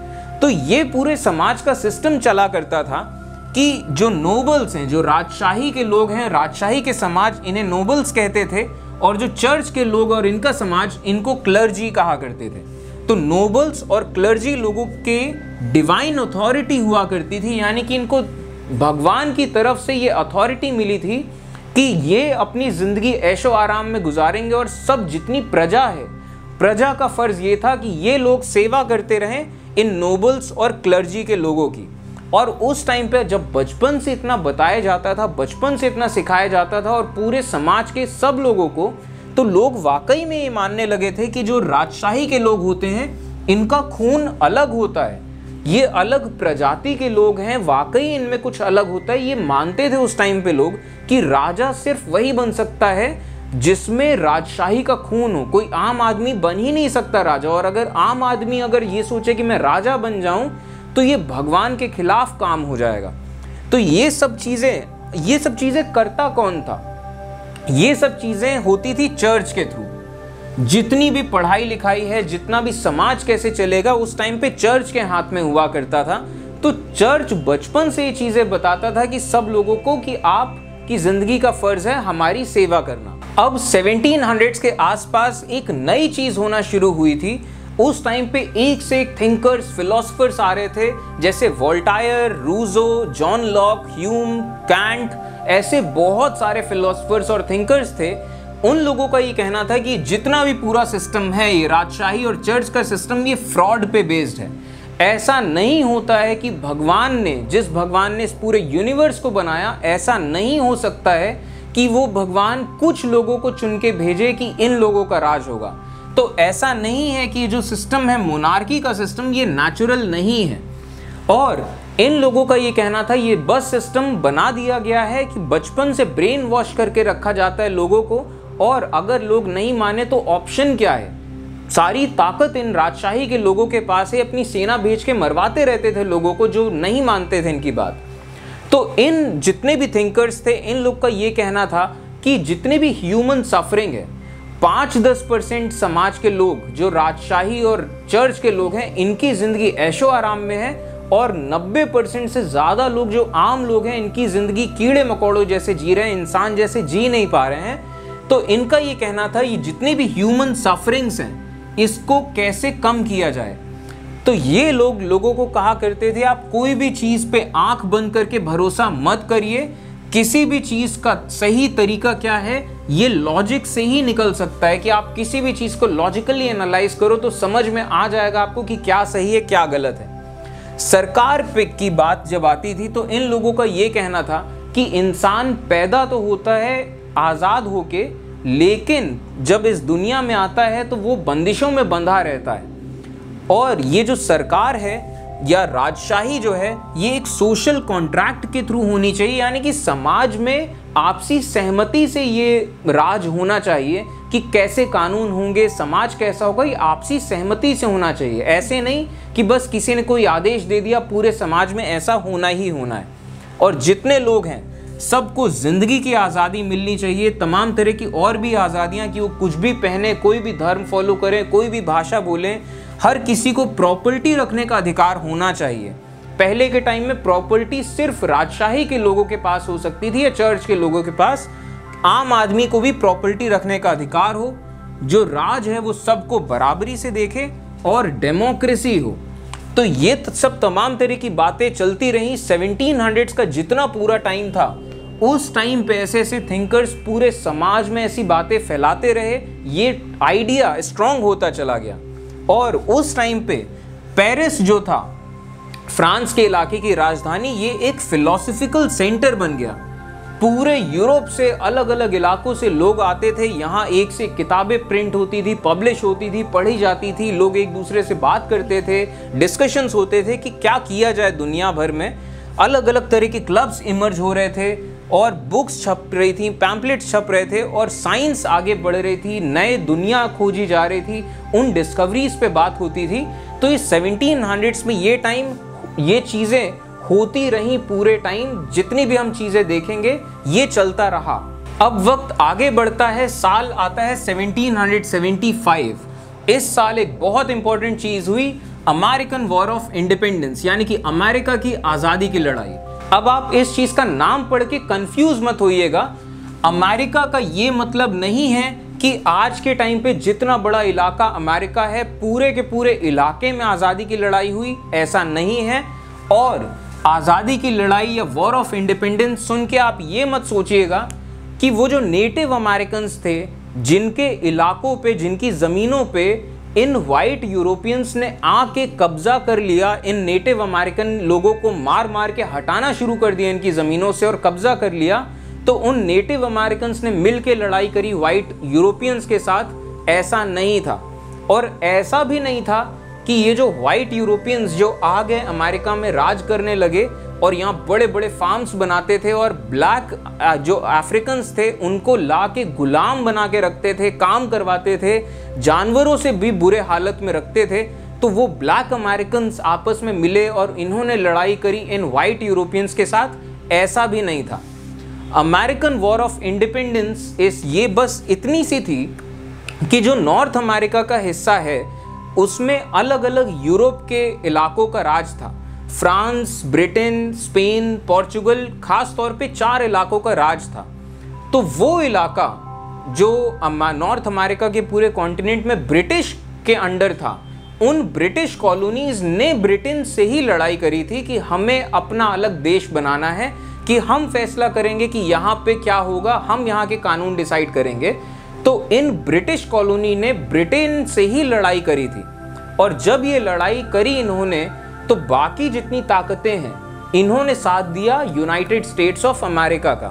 तो ये पूरे समाज का सिस्टम चला करता था कि जो नोबल्स हैं, जो राजशाही के लोग हैं, राजशाही के समाज इन्हें नोबल्स कहते थे, और जो चर्च के लोग और इनका समाज इनको क्लर्जी कहा करते थे। तो नोबल्स और क्लर्जी लोगों के डिवाइन अथॉरिटी हुआ करती थी, यानी कि इनको भगवान की तरफ़ से ये अथॉरिटी मिली थी कि ये अपनी ज़िंदगी ऐशो आराम में गुजारेंगे और सब जितनी प्रजा है, प्रजा का फ़र्ज़ ये था कि ये लोग सेवा करते रहें इन नोबल्स और क्लर्जी के लोगों की। और उस टाइम पे जब बचपन से इतना बताया जाता था, बचपन से इतना सिखाया जाता था और पूरे समाज के सब लोगों को तो लोग वाकई में ये मानने लगे थे कि जो राजशाही के लोग होते हैं, इनका खून अलग होता है। ये अलग प्रजाति के लोग हैं, वाकई इनमें कुछ अलग होता है। ये मानते थे उस टाइम पे लोग कि राजा सिर्फ़ वही बन सकता है जिसमें राजशाही का खून हो। कोई आम आदमी बन ही नहीं सकता राजा। और अगर आम आदमी अगर ये सोचे कि मैं राजा बन जाऊँ तो ये भगवान के खिलाफ काम हो जाएगा। तो ये सब चीज़ें, ये सब चीज़ें करता कौन था? ये सब चीज़ें होती थी चर्च के थ्रू। जितनी भी पढ़ाई लिखाई है, जितना भी समाज कैसे चलेगा, उस टाइम पे चर्च के हाथ में हुआ करता था। तो चर्च बचपन से ये चीज़ें बताता था कि सब लोगों को कि आप की ज़िंदगी का फ़र्ज़ है हमारी सेवा करना। अब 1700s के आसपास एक नई चीज़ होना शुरू हुई थी उस टाइम पे एक से एक थिंकर्स फिलोसफर्स आ रहे थे, जैसे Voltaire Rousseau John Locke Hume Kant ऐसे बहुत सारे फिलोसफर्स और थिंकर्स थे। उन लोगों का ये कहना था कि जितना भी पूरा सिस्टम है, ये राजशाही और चर्च का सिस्टम ये फ्रॉड पे बेस्ड है। ऐसा नहीं होता है कि भगवान ने, जिस भगवान ने इस पूरे यूनिवर्स को बनाया, ऐसा नहीं हो सकता है कि वो भगवान कुछ लोगों को चुन के भेजे कि इन लोगों का राज होगा। तो ऐसा नहीं है कि जो सिस्टम है मोनार्की का सिस्टम ये नेचुरल नहीं है। और इन लोगों का ये कहना था, ये बस सिस्टम बना दिया गया है कि बचपन से ब्रेन वॉश करके रखा जाता है लोगों को, और अगर लोग नहीं माने तो ऑप्शन क्या है? सारी ताकत इन राजशाही के लोगों के पास है, अपनी सेना भेज के मरवाते रहते थे लोगों को जो नहीं मानते थे इनकी बात। तो इन जितने भी थिंकर्स थे, इन लोग का ये कहना था कि जितने भी ह्यूमन सफरिंग है पाँच दस परसेंट समाज के लोग, जो राजशाही और चर्च के लोग हैं, इनकी ज़िंदगी ऐशो आराम में है और 90 परसेंट से ज़्यादा लोग, जो आम लोग हैं, इनकी ज़िंदगी कीड़े मकोड़ों जैसे जी रहे हैं, इंसान जैसे जी नहीं पा रहे हैं। तो इनका ये कहना था, ये जितने भी ह्यूमन सफरिंग्स हैं, इसको कैसे कम किया जाए? तो ये लोग लोगों को कहा करते थे, आप कोई भी चीज़ पे आँख बंद करके भरोसा मत करिए किसी भी चीज़ का सही तरीका क्या है? ये लॉजिक से ही निकल सकता है कि आप किसी भी चीज़ को लॉजिकली एनालाइज करो तो समझ में आ जाएगा आपको कि क्या सही है, क्या गलत है। सरकार पे की बात जब आती थी तो इन लोगों का ये कहना था कि इंसान पैदा तो होता है, आज़ाद होके, लेकिन जब इस दुनिया में आता है तो वो बंदिशों में बंधा रहता है। और ये जो सरकार है या राजशाही जो है, ये एक सोशल कॉन्ट्रैक्ट के थ्रू होनी चाहिए। यानी कि समाज में आपसी सहमति से ये राज होना चाहिए कि कैसे कानून होंगे, समाज कैसा होगा, ये आपसी सहमति से होना चाहिए। ऐसे नहीं कि बस किसी ने कोई आदेश दे दिया, पूरे समाज में ऐसा होना ही होना है। और जितने लोग हैं, सबको ज़िंदगी की आज़ादी मिलनी चाहिए। तमाम तरह की और भी आज़ादियाँ कि वो कुछ भी पहने, कोई भी धर्म फॉलो करें, कोई भी भाषा बोलें हर किसी को प्रॉपर्टी रखने का अधिकार होना चाहिए। पहले के टाइम में प्रॉपर्टी सिर्फ़ राजशाही के लोगों के पास हो सकती थी या चर्च के लोगों के पास। आम आदमी को भी प्रॉपर्टी रखने का अधिकार हो। जो राज है वो सबको बराबरी से देखे और डेमोक्रेसी हो। तो ये सब तमाम तरह की बातें चलती रही। 1700s का जितना पूरा टाइम था, उस टाइम पे ऐसे ऐसे थिंकर्स पूरे समाज में ऐसी बातें फैलाते रहे। ये आइडिया स्ट्रांग होता चला गया। और उस टाइम पे पेरिस जो था, फ्रांस के इलाके की राजधानी, ये एक फिलोसफिकल सेंटर बन गया। पूरे यूरोप से अलग अलग इलाकों से लोग आते थे। यहाँ एक से किताबें प्रिंट होती थी पब्लिश होती थी, पढ़ी जाती थी। लोग एक दूसरे से बात करते थे डिस्कशंस होते थे कि क्या किया जाए दुनिया भर में। अलग अलग तरह के क्लब्स इमर्ज हो रहे थे। और बुक्स छप रही थी पैम्पलेट्स छप रहे थे और साइंस आगे बढ़ रही थी, नए दुनिया खोजी जा रही थी, उन डिस्कवरीज पे बात होती थी। तो इस सेवनटीन हंड्रेड्स में ये टाइम ये चीज़ें होती रही पूरे टाइम जितनी भी हम चीज़ें देखेंगे, ये चलता रहा। अब वक्त आगे बढ़ता है, साल आता है 1775 इस साल एक बहुत इंपॉर्टेंट चीज़ हुई अमेरिकन वॉर ऑफ़ इंडिपेंडेंस यानी कि अमेरिका की आज़ादी की लड़ाई। अब आप इस चीज़ का नाम पढ़ के कंफ्यूज मत होइएगा। अमेरिका का ये मतलब नहीं है कि आज के टाइम पे जितना बड़ा इलाका अमेरिका है, पूरे के पूरे इलाके में आज़ादी की लड़ाई हुई, ऐसा नहीं है। और आज़ादी की लड़ाई या वॉर ऑफ़ इंडिपेंडेंस सुन के आप ये मत सोचिएगा कि वो जो नेटिव अमेरिकन थे, जिनके इलाकों पे, जिनकी ज़मीनों पे इन वाइट यूरोपियंस ने आके कब्जा कर लिया, इन नेटिव अमेरिकन लोगों को मार मार के हटाना शुरू कर दिया इनकी ज़मीनों से और कब्जा कर लिया। तो उन नेटिव अमेरिकन ने मिल के लड़ाई करी वाइट यूरोपियंस के साथ। ऐसा नहीं था। और ऐसा भी नहीं था कि ये जो वाइट यूरोपियंस जो आ गए अमेरिका में राज करने लगे और यहाँ बड़े बड़े फार्म्स बनाते थे और ब्लैक जो अफ्रीकन थे, उनको ला के गुलाम बना के रखते थे, काम करवाते थे, जानवरों से भी बुरे हालत में रखते थे तो वो ब्लैक अमेरिकन आपस में मिले और इन्होंने लड़ाई करी इन वाइट यूरोपियंस के साथ, ऐसा भी नहीं था। अमेरिकन वॉर ऑफ़ इंडिपेंडेंस इस ये बस इतनी सी थी कि जो नॉर्थ अमेरिका का हिस्सा है, उसमें अलग अलग यूरोप के इलाकों का राज था। फ्रांस, ब्रिटेन, स्पेन, पोर्चुगल, खास तौर पे चार इलाकों का राज था। तो वो इलाका जो नॉर्थ अमेरिका के पूरे कॉन्टिनेंट में ब्रिटिश के अंडर था, उन ब्रिटिश कॉलोनीज ने ब्रिटेन से ही लड़ाई करी थी कि हमें अपना अलग देश बनाना है, कि हम फैसला करेंगे कि यहाँ पे क्या होगा, हम यहाँ के कानून डिसाइड करेंगे। तो इन ब्रिटिश कॉलोनी ने ब्रिटेन से ही लड़ाई करी थी। और जब ये लड़ाई करी इन्होंने तो बाकी जितनी ताकतें हैं, इन्होंने साथ दिया यूनाइटेड स्टेट्स ऑफ़ अमेरिका का।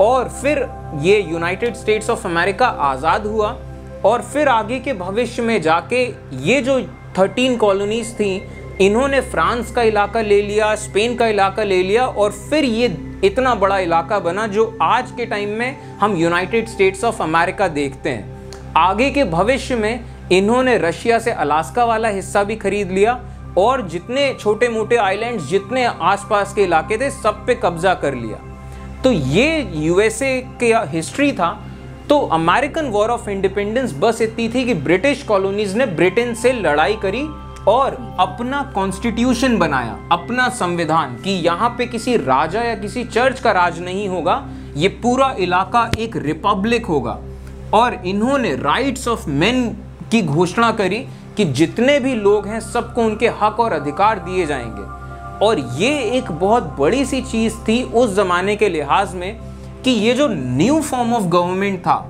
और फिर ये यूनाइटेड स्टेट्स ऑफ़ अमेरिका आज़ाद हुआ और फिर आगे के भविष्य में जाके ये जो थर्टीन कॉलोनीज थी, इन्होंने फ्रांस का इलाका ले लिया, स्पेन का इलाका ले लिया और फिर ये इतना बड़ा इलाका बना जो आज के टाइम में हम यूनाइटेड स्टेट्स ऑफ़ अमेरिका देखते हैं। आगे के भविष्य में इन्होंने रशिया से अलास्का वाला हिस्सा भी खरीद लिया और जितने छोटे मोटे आइलैंड्स जितने आसपास के इलाके थे, सब पे कब्जा कर लिया। तो ये यूएसए के हिस्ट्री था। तो अमेरिकन वॉर ऑफ़ इंडिपेंडेंस बस इतनी थी कि ब्रिटिश कॉलोनीज ने ब्रिटेन से लड़ाई करी और अपना कॉन्स्टिट्यूशन बनाया, अपना संविधान कि यहाँ पे किसी राजा या किसी चर्च का राज नहीं होगा, ये पूरा इलाका एक रिपब्लिक होगा। और इन्होंने राइट्स ऑफ़ मेन की घोषणा करी कि जितने भी लोग हैं सबको उनके हक और अधिकार दिए जाएँगे। और ये एक बहुत बड़ी सी चीज़ थी उस जमाने के लिहाज में कि ये जो न्यू फॉर्म ऑफ़ गवर्नमेंट था,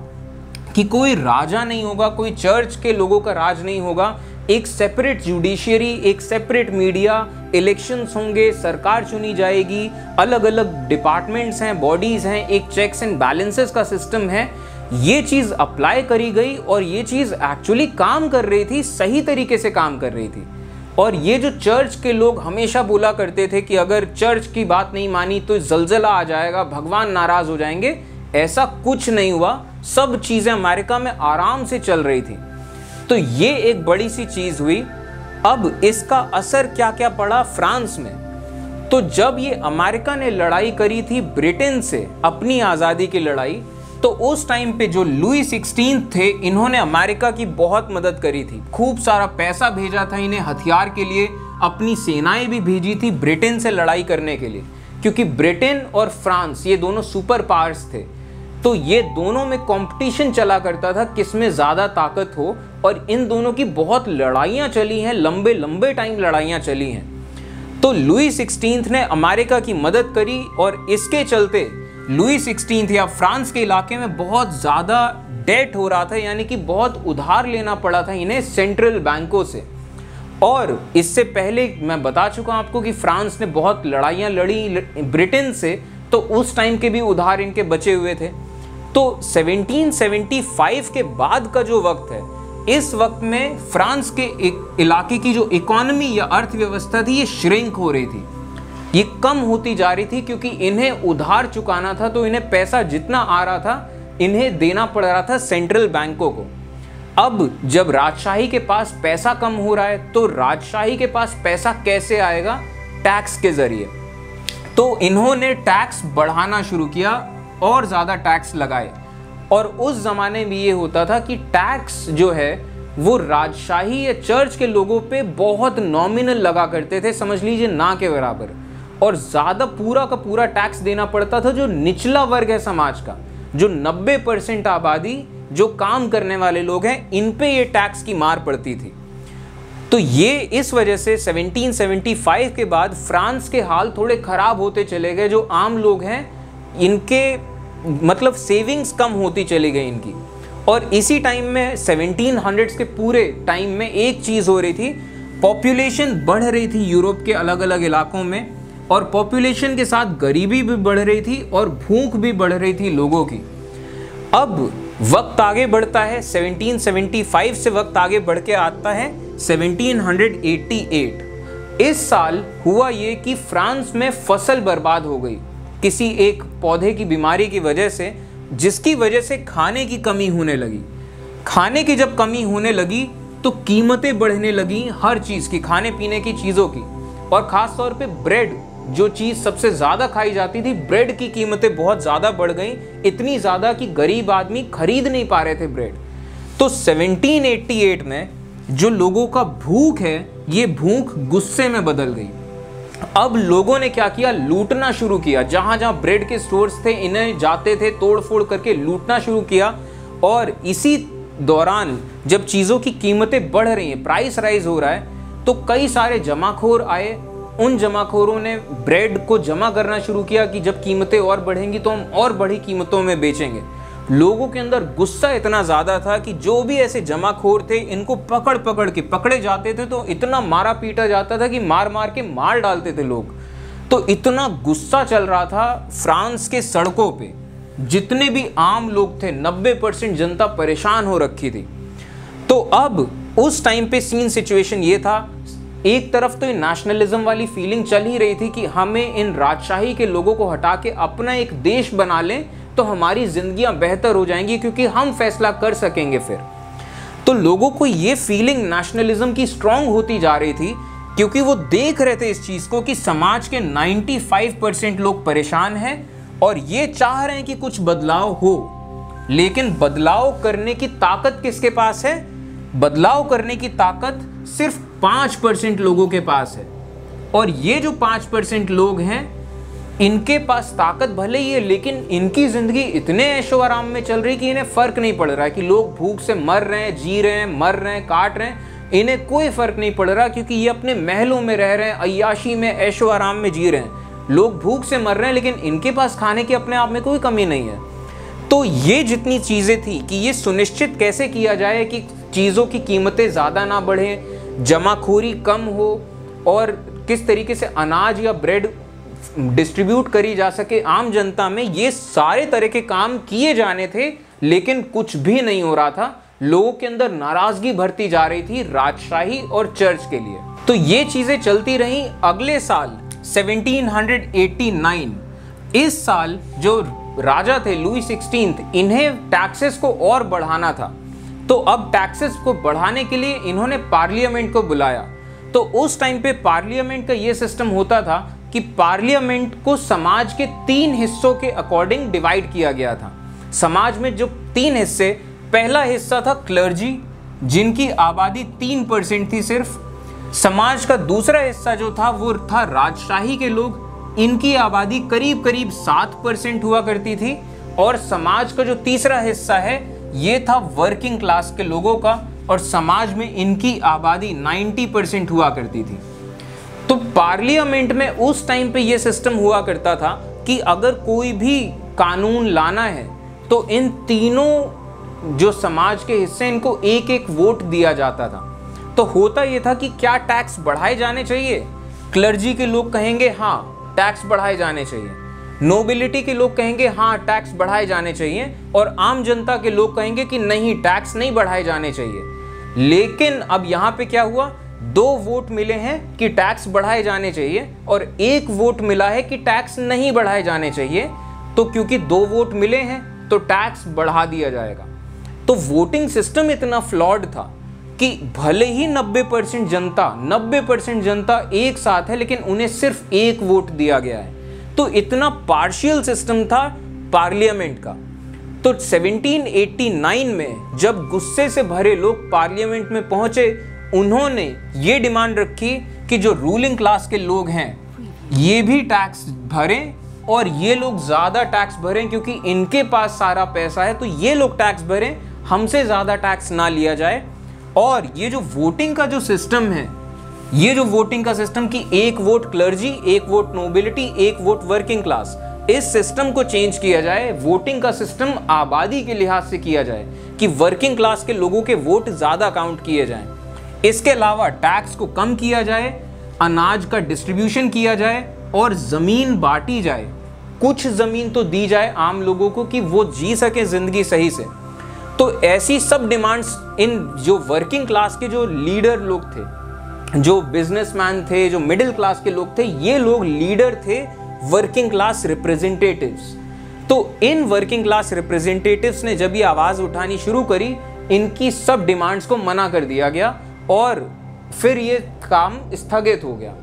कि कोई राजा नहीं होगा, कोई चर्च के लोगों का राज नहीं होगा, एक सेपरेट जुडिशियरी एक सेपरेट मीडिया इलेक्शंस होंगे, सरकार चुनी जाएगी अलग अलग डिपार्टमेंट्स हैं बॉडीज हैं, एक चेक्स एंड बैलेंसेस का सिस्टम है। ये चीज़ अप्लाई करी गई और ये चीज़ एक्चुअली काम कर रही थी, सही तरीके से काम कर रही थी। और ये जो चर्च के लोग हमेशा बोला करते थे कि अगर चर्च की बात नहीं मानी तो जलजला आ जाएगा, भगवान नाराज़ हो जाएँगे। ऐसा कुछ नहीं हुआ। सब चीज़ें अमेरिका में आराम से चल रही थी। तो ये एक बड़ी सी चीज़ हुई। अब इसका असर क्या क्या पड़ा फ्रांस में? तो जब ये अमेरिका ने लड़ाई करी थी ब्रिटेन से, अपनी आज़ादी की लड़ाई तो उस टाइम पे जो लुई सिक्सटीन थे, इन्होंने अमेरिका की बहुत मदद करी थी। खूब सारा पैसा भेजा था इन्हें हथियार के लिए, अपनी सेनाएँ भी भेजी थी ब्रिटेन से लड़ाई करने के लिए। क्योंकि ब्रिटेन और फ्रांस, ये दोनों सुपर पावर्स थे। तो ये दोनों में कंपटीशन चला करता था किसमें ज़्यादा ताकत हो, और इन दोनों की बहुत लड़ाइयाँ चली हैं, लंबे लंबे टाइम लड़ाइयाँ चली हैं। तो लुई सिक्सटीन ने अमेरिका की मदद करी, और इसके चलते लुई सिक्सटीन या फ्रांस के इलाके में बहुत ज़्यादा डेट हो रहा था, यानी कि बहुत उधार लेना पड़ा था इन्हें सेंट्रल बैंकों से। और इससे पहले मैं बता चुका आपको कि फ्रांस ने बहुत लड़ाइयाँ लड़ी ब्रिटेन से तो उस टाइम के भी उधार इनके बचे हुए थे। तो 1775 के बाद का जो वक्त है, इस वक्त में फ्रांस के इलाके की जो इकोनॉमी या अर्थव्यवस्था थी, ये श्रिंक हो रही थी। ये कम होती जा रही थी क्योंकि इन्हें उधार चुकाना था तो इन्हें पैसा जितना आ रहा था, इन्हें देना पड़ रहा था सेंट्रल बैंकों को। अब जब राजशाही के पास पैसा कम हो रहा है तो राजशाही के पास पैसा कैसे आएगा? टैक्स के ज़रिए। तो इन्होंने टैक्स बढ़ाना शुरू किया और ज़्यादा टैक्स लगाए। और उस ज़माने में ये होता था कि टैक्स जो है, वो राजशाही या चर्च के लोगों पे बहुत नॉमिनल लगा करते थे, समझ लीजिए ना के बराबर। और ज़्यादा पूरा का पूरा टैक्स देना पड़ता था जो निचला वर्ग है समाज का, जो 90 परसेंट आबादी, जो काम करने वाले लोग हैं, इन पे ये टैक्स की मार पड़ती थी। तो ये इस वजह से 1775 के बाद फ्रांस के हाल थोड़े खराब होते चले गए, जो आम लोग हैं, इनके मतलब सेविंग्स कम होती चली गई इनकी। और इसी टाइम में 1700s के पूरे टाइम में एक चीज़ हो रही थी पॉपुलेशन बढ़ रही थी यूरोप के अलग अलग इलाकों में। और पॉपुलेशन के साथ गरीबी भी बढ़ रही थी और भूख भी बढ़ रही थी लोगों की। अब वक्त आगे बढ़ता है 1775 से वक्त आगे बढ़ के आता है 1788 इस साल हुआ ये कि फ्रांस में फ़सल बर्बाद हो गई। किसी एक पौधे की बीमारी की वजह से, जिसकी वजह से खाने की कमी होने लगी। खाने की जब कमी होने लगी तो कीमतें बढ़ने लगी हर चीज़ की, खाने पीने की चीज़ों की। और ख़ास तौर पे ब्रेड जो चीज़ सबसे ज़्यादा खाई जाती थी, ब्रेड की कीमतें बहुत ज़्यादा बढ़ गई, इतनी ज़्यादा कि गरीब आदमी खरीद नहीं पा रहे थे ब्रेड। तो 1788 में जो लोगों का भूख है, ये भूख गुस्से में बदल गई। अब लोगों ने क्या किया? लूटना शुरू किया। जहाँ जहाँ ब्रेड के स्टोर्स थे, इन्हें जाते थे तोड़ फोड़ करके लूटना शुरू किया। और इसी दौरान जब चीज़ों की कीमतें बढ़ रही हैं प्राइस राइज हो रहा है तो कई सारे जमाखोर आए उन जमाखोरों ने ब्रेड को जमा करना शुरू किया कि जब कीमतें और बढ़ेंगी तो हम और बड़ी कीमतों में बेचेंगे। लोगों के अंदर गुस्सा इतना ज़्यादा था कि जो भी ऐसे जमाखोर थे, इनको पकड़ पकड़ के पकड़े जाते थे तो इतना मारा पीटा जाता था कि मार मार के मार डालते थे लोग। तो इतना गुस्सा चल रहा था फ्रांस के सड़कों पे। जितने भी आम लोग थे 90 परसेंट जनता परेशान हो रखी थी। तो अब उस टाइम पे सीन सिचुएशन ये था एक तरफ़ तो नेशनलिज्म वाली फीलिंग चल ही रही थी कि हमें इन राजशाही के लोगों को हटा के अपना एक देश बना लें तो हमारी जिंदगियाँ बेहतर हो जाएँगी क्योंकि हम फैसला कर सकेंगे फिर। तो लोगों को ये फीलिंग नेशनलिज्म की स्ट्रांग होती जा रही थी, क्योंकि वो देख रहे थे इस चीज़ को कि समाज के 95 परसेंट लोग परेशान हैं और ये चाह रहे हैं कि कुछ बदलाव हो। लेकिन बदलाव करने की ताकत किसके पास है? बदलाव करने की ताकत सिर्फ़ पाँच परसेंट लोगों के पास है। और ये जो पाँच परसेंट लोग हैं, इनके पास ताकत भले ही है, लेकिन इनकी ज़िंदगी इतने ऐशो आराम में चल रही कि इन्हें फ़र्क नहीं पड़ रहा है कि लोग भूख से मर रहे हैं, जी रहे हैं, मर रहे हैं, काट रहे हैं। इन्हें कोई फ़र्क नहीं पड़ रहा क्योंकि ये अपने महलों में रह रहे हैं अयाशी में ऐशो आराम में जी रहे हैं। लोग भूख से मर रहे हैं, लेकिन इनके पास खाने की अपने आप में कोई कमी नहीं है। तो ये जितनी चीज़ें थी कि ये सुनिश्चित कैसे किया जाए कि चीज़ों की कीमतें ज़्यादा ना बढ़ें जमाखोरी कम हो और किस तरीके से अनाज या ब्रेड डिस्ट्रीब्यूट करी जा सके, आम जनता में ये सारे तरह के काम किए जाने थे, लेकिन कुछ भी नहीं हो रहा था। लोगों के अंदर नाराज़गी भरती जा रही थी राजशाही और चर्च के लिए। तो ये चीज़ें चलती रही अगले साल 1789 इस साल जो राजा थे, लुई सिक्सटीन, इन्हें टैक्सेस को और बढ़ाना था। तो अब टैक्सेस को बढ़ाने के लिए इन्होंने पार्लियामेंट को बुलाया। तो उस टाइम पे पार्लियामेंट का ये सिस्टम होता था कि पार्लियामेंट को समाज के तीन हिस्सों के अकॉर्डिंग डिवाइड किया गया था। समाज में जो तीन हिस्से, पहला हिस्सा था क्लर्जी जिनकी आबादी तीन परसेंट थी सिर्फ़। समाज का दूसरा हिस्सा जो था, वो था राजशाही के लोग। इनकी आबादी करीब करीब सात परसेंट हुआ करती थी और समाज का जो तीसरा हिस्सा है ये था वर्किंग क्लास के लोगों का और समाज में इनकी आबादी 90 परसेंट हुआ करती थी। तो पार्लियामेंट में उस टाइम पे ये सिस्टम हुआ करता था कि अगर कोई भी कानून लाना है तो इन तीनों जो समाज के हिस्से इनको एक एक वोट दिया जाता था। तो होता यह था कि क्या टैक्स बढ़ाए जाने चाहिए? क्लर्जी के लोग कहेंगे हाँ टैक्स बढ़ाए जाने चाहिए। नोबिलिटी के लोग कहेंगे हाँ टैक्स बढ़ाए जाने चाहिए, और आम जनता के लोग कहेंगे कि, नहीं टैक्स नहीं बढ़ाए जाने चाहिए। लेकिन अब यहाँ पे क्या हुआ? दो वोट मिले हैं कि टैक्स बढ़ाए जाने चाहिए और एक वोट मिला है कि टैक्स नहीं बढ़ाए जाने चाहिए। तो क्योंकि दो वोट मिले हैं तो टैक्स बढ़ा दिया जाएगा। तो वोटिंग सिस्टम इतना फ्लॉड था कि भले ही 90 परसेंट जनता 90 परसेंट जनता एक साथ है, लेकिन उन्हें सिर्फ़ एक वोट दिया गया है। तो इतना पार्शियल सिस्टम था पार्लियामेंट का। तो 1789 में जब गुस्से से भरे लोग पार्लियामेंट में पहुँचे, उन्होंने ये डिमांड रखी कि जो रूलिंग क्लास के लोग हैं, ये भी टैक्स भरें और ये लोग ज़्यादा टैक्स भरें क्योंकि इनके पास सारा पैसा है तो ये लोग टैक्स भरें, हमसे ज़्यादा टैक्स ना लिया जाए। और ये जो वोटिंग का जो सिस्टम है ये जो वोटिंग का सिस्टम कि एक वोट क्लर्जी एक वोट नोबिलिटी एक वोट वर्किंग क्लास इस सिस्टम को चेंज किया जाए वोटिंग का सिस्टम आबादी के लिहाज से किया जाए कि वर्किंग क्लास के लोगों के वोट ज़्यादा काउंट किए जाएँ। इसके अलावा टैक्स को कम किया जाए, अनाज का डिस्ट्रीब्यूशन किया जाए और ज़मीन बांटी जाए। कुछ ज़मीन तो दी जाए आम लोगों को कि वो जी सके ज़िंदगी सही से। तो ऐसी सब डिमांड्स इन जो वर्किंग क्लास के जो लीडर लोग थे जो बिजनेसमैन थे, जो मिडिल क्लास के लोग थे, ये लोग लीडर थे वर्किंग क्लास रिप्रेजेंटेटिव्स तो इन वर्किंग क्लास रिप्रेजेंटेटिव्स ने जब ये आवाज़ उठानी शुरू करी, इनकी सब डिमांड्स को मना कर दिया गया और फिर ये काम स्थगित हो गया।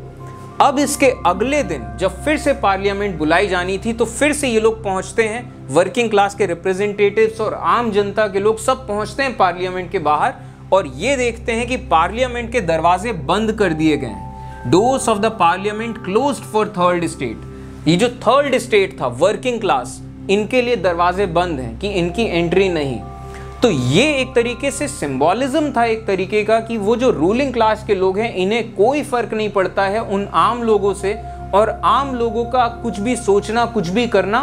अब इसके अगले दिन, जब फिर से पार्लियामेंट बुलाई जानी थी तो फिर से ये लोग पहुँचते हैं। वर्किंग क्लास के रिप्रेजेंटेटिव्स और आम जनता के लोग सब पहुँचते हैं पार्लियामेंट के बाहर। और ये देखते हैं कि पार्लियामेंट के दरवाजे बंद कर दिए गए हैं। Doors of the parliament close for third state ये जो थर्ड स्टेट था वर्किंग क्लास इनके लिए दरवाजे बंद हैं कि इनकी एंट्री नहीं। तो ये एक तरीके से सिंबॉलिज्म था एक तरीके का कि वो जो रूलिंग क्लास के लोग हैं, इन्हें कोई फ़र्क नहीं पड़ता है उन आम लोगों से और आम लोगों का कुछ भी सोचना, कुछ भी करना,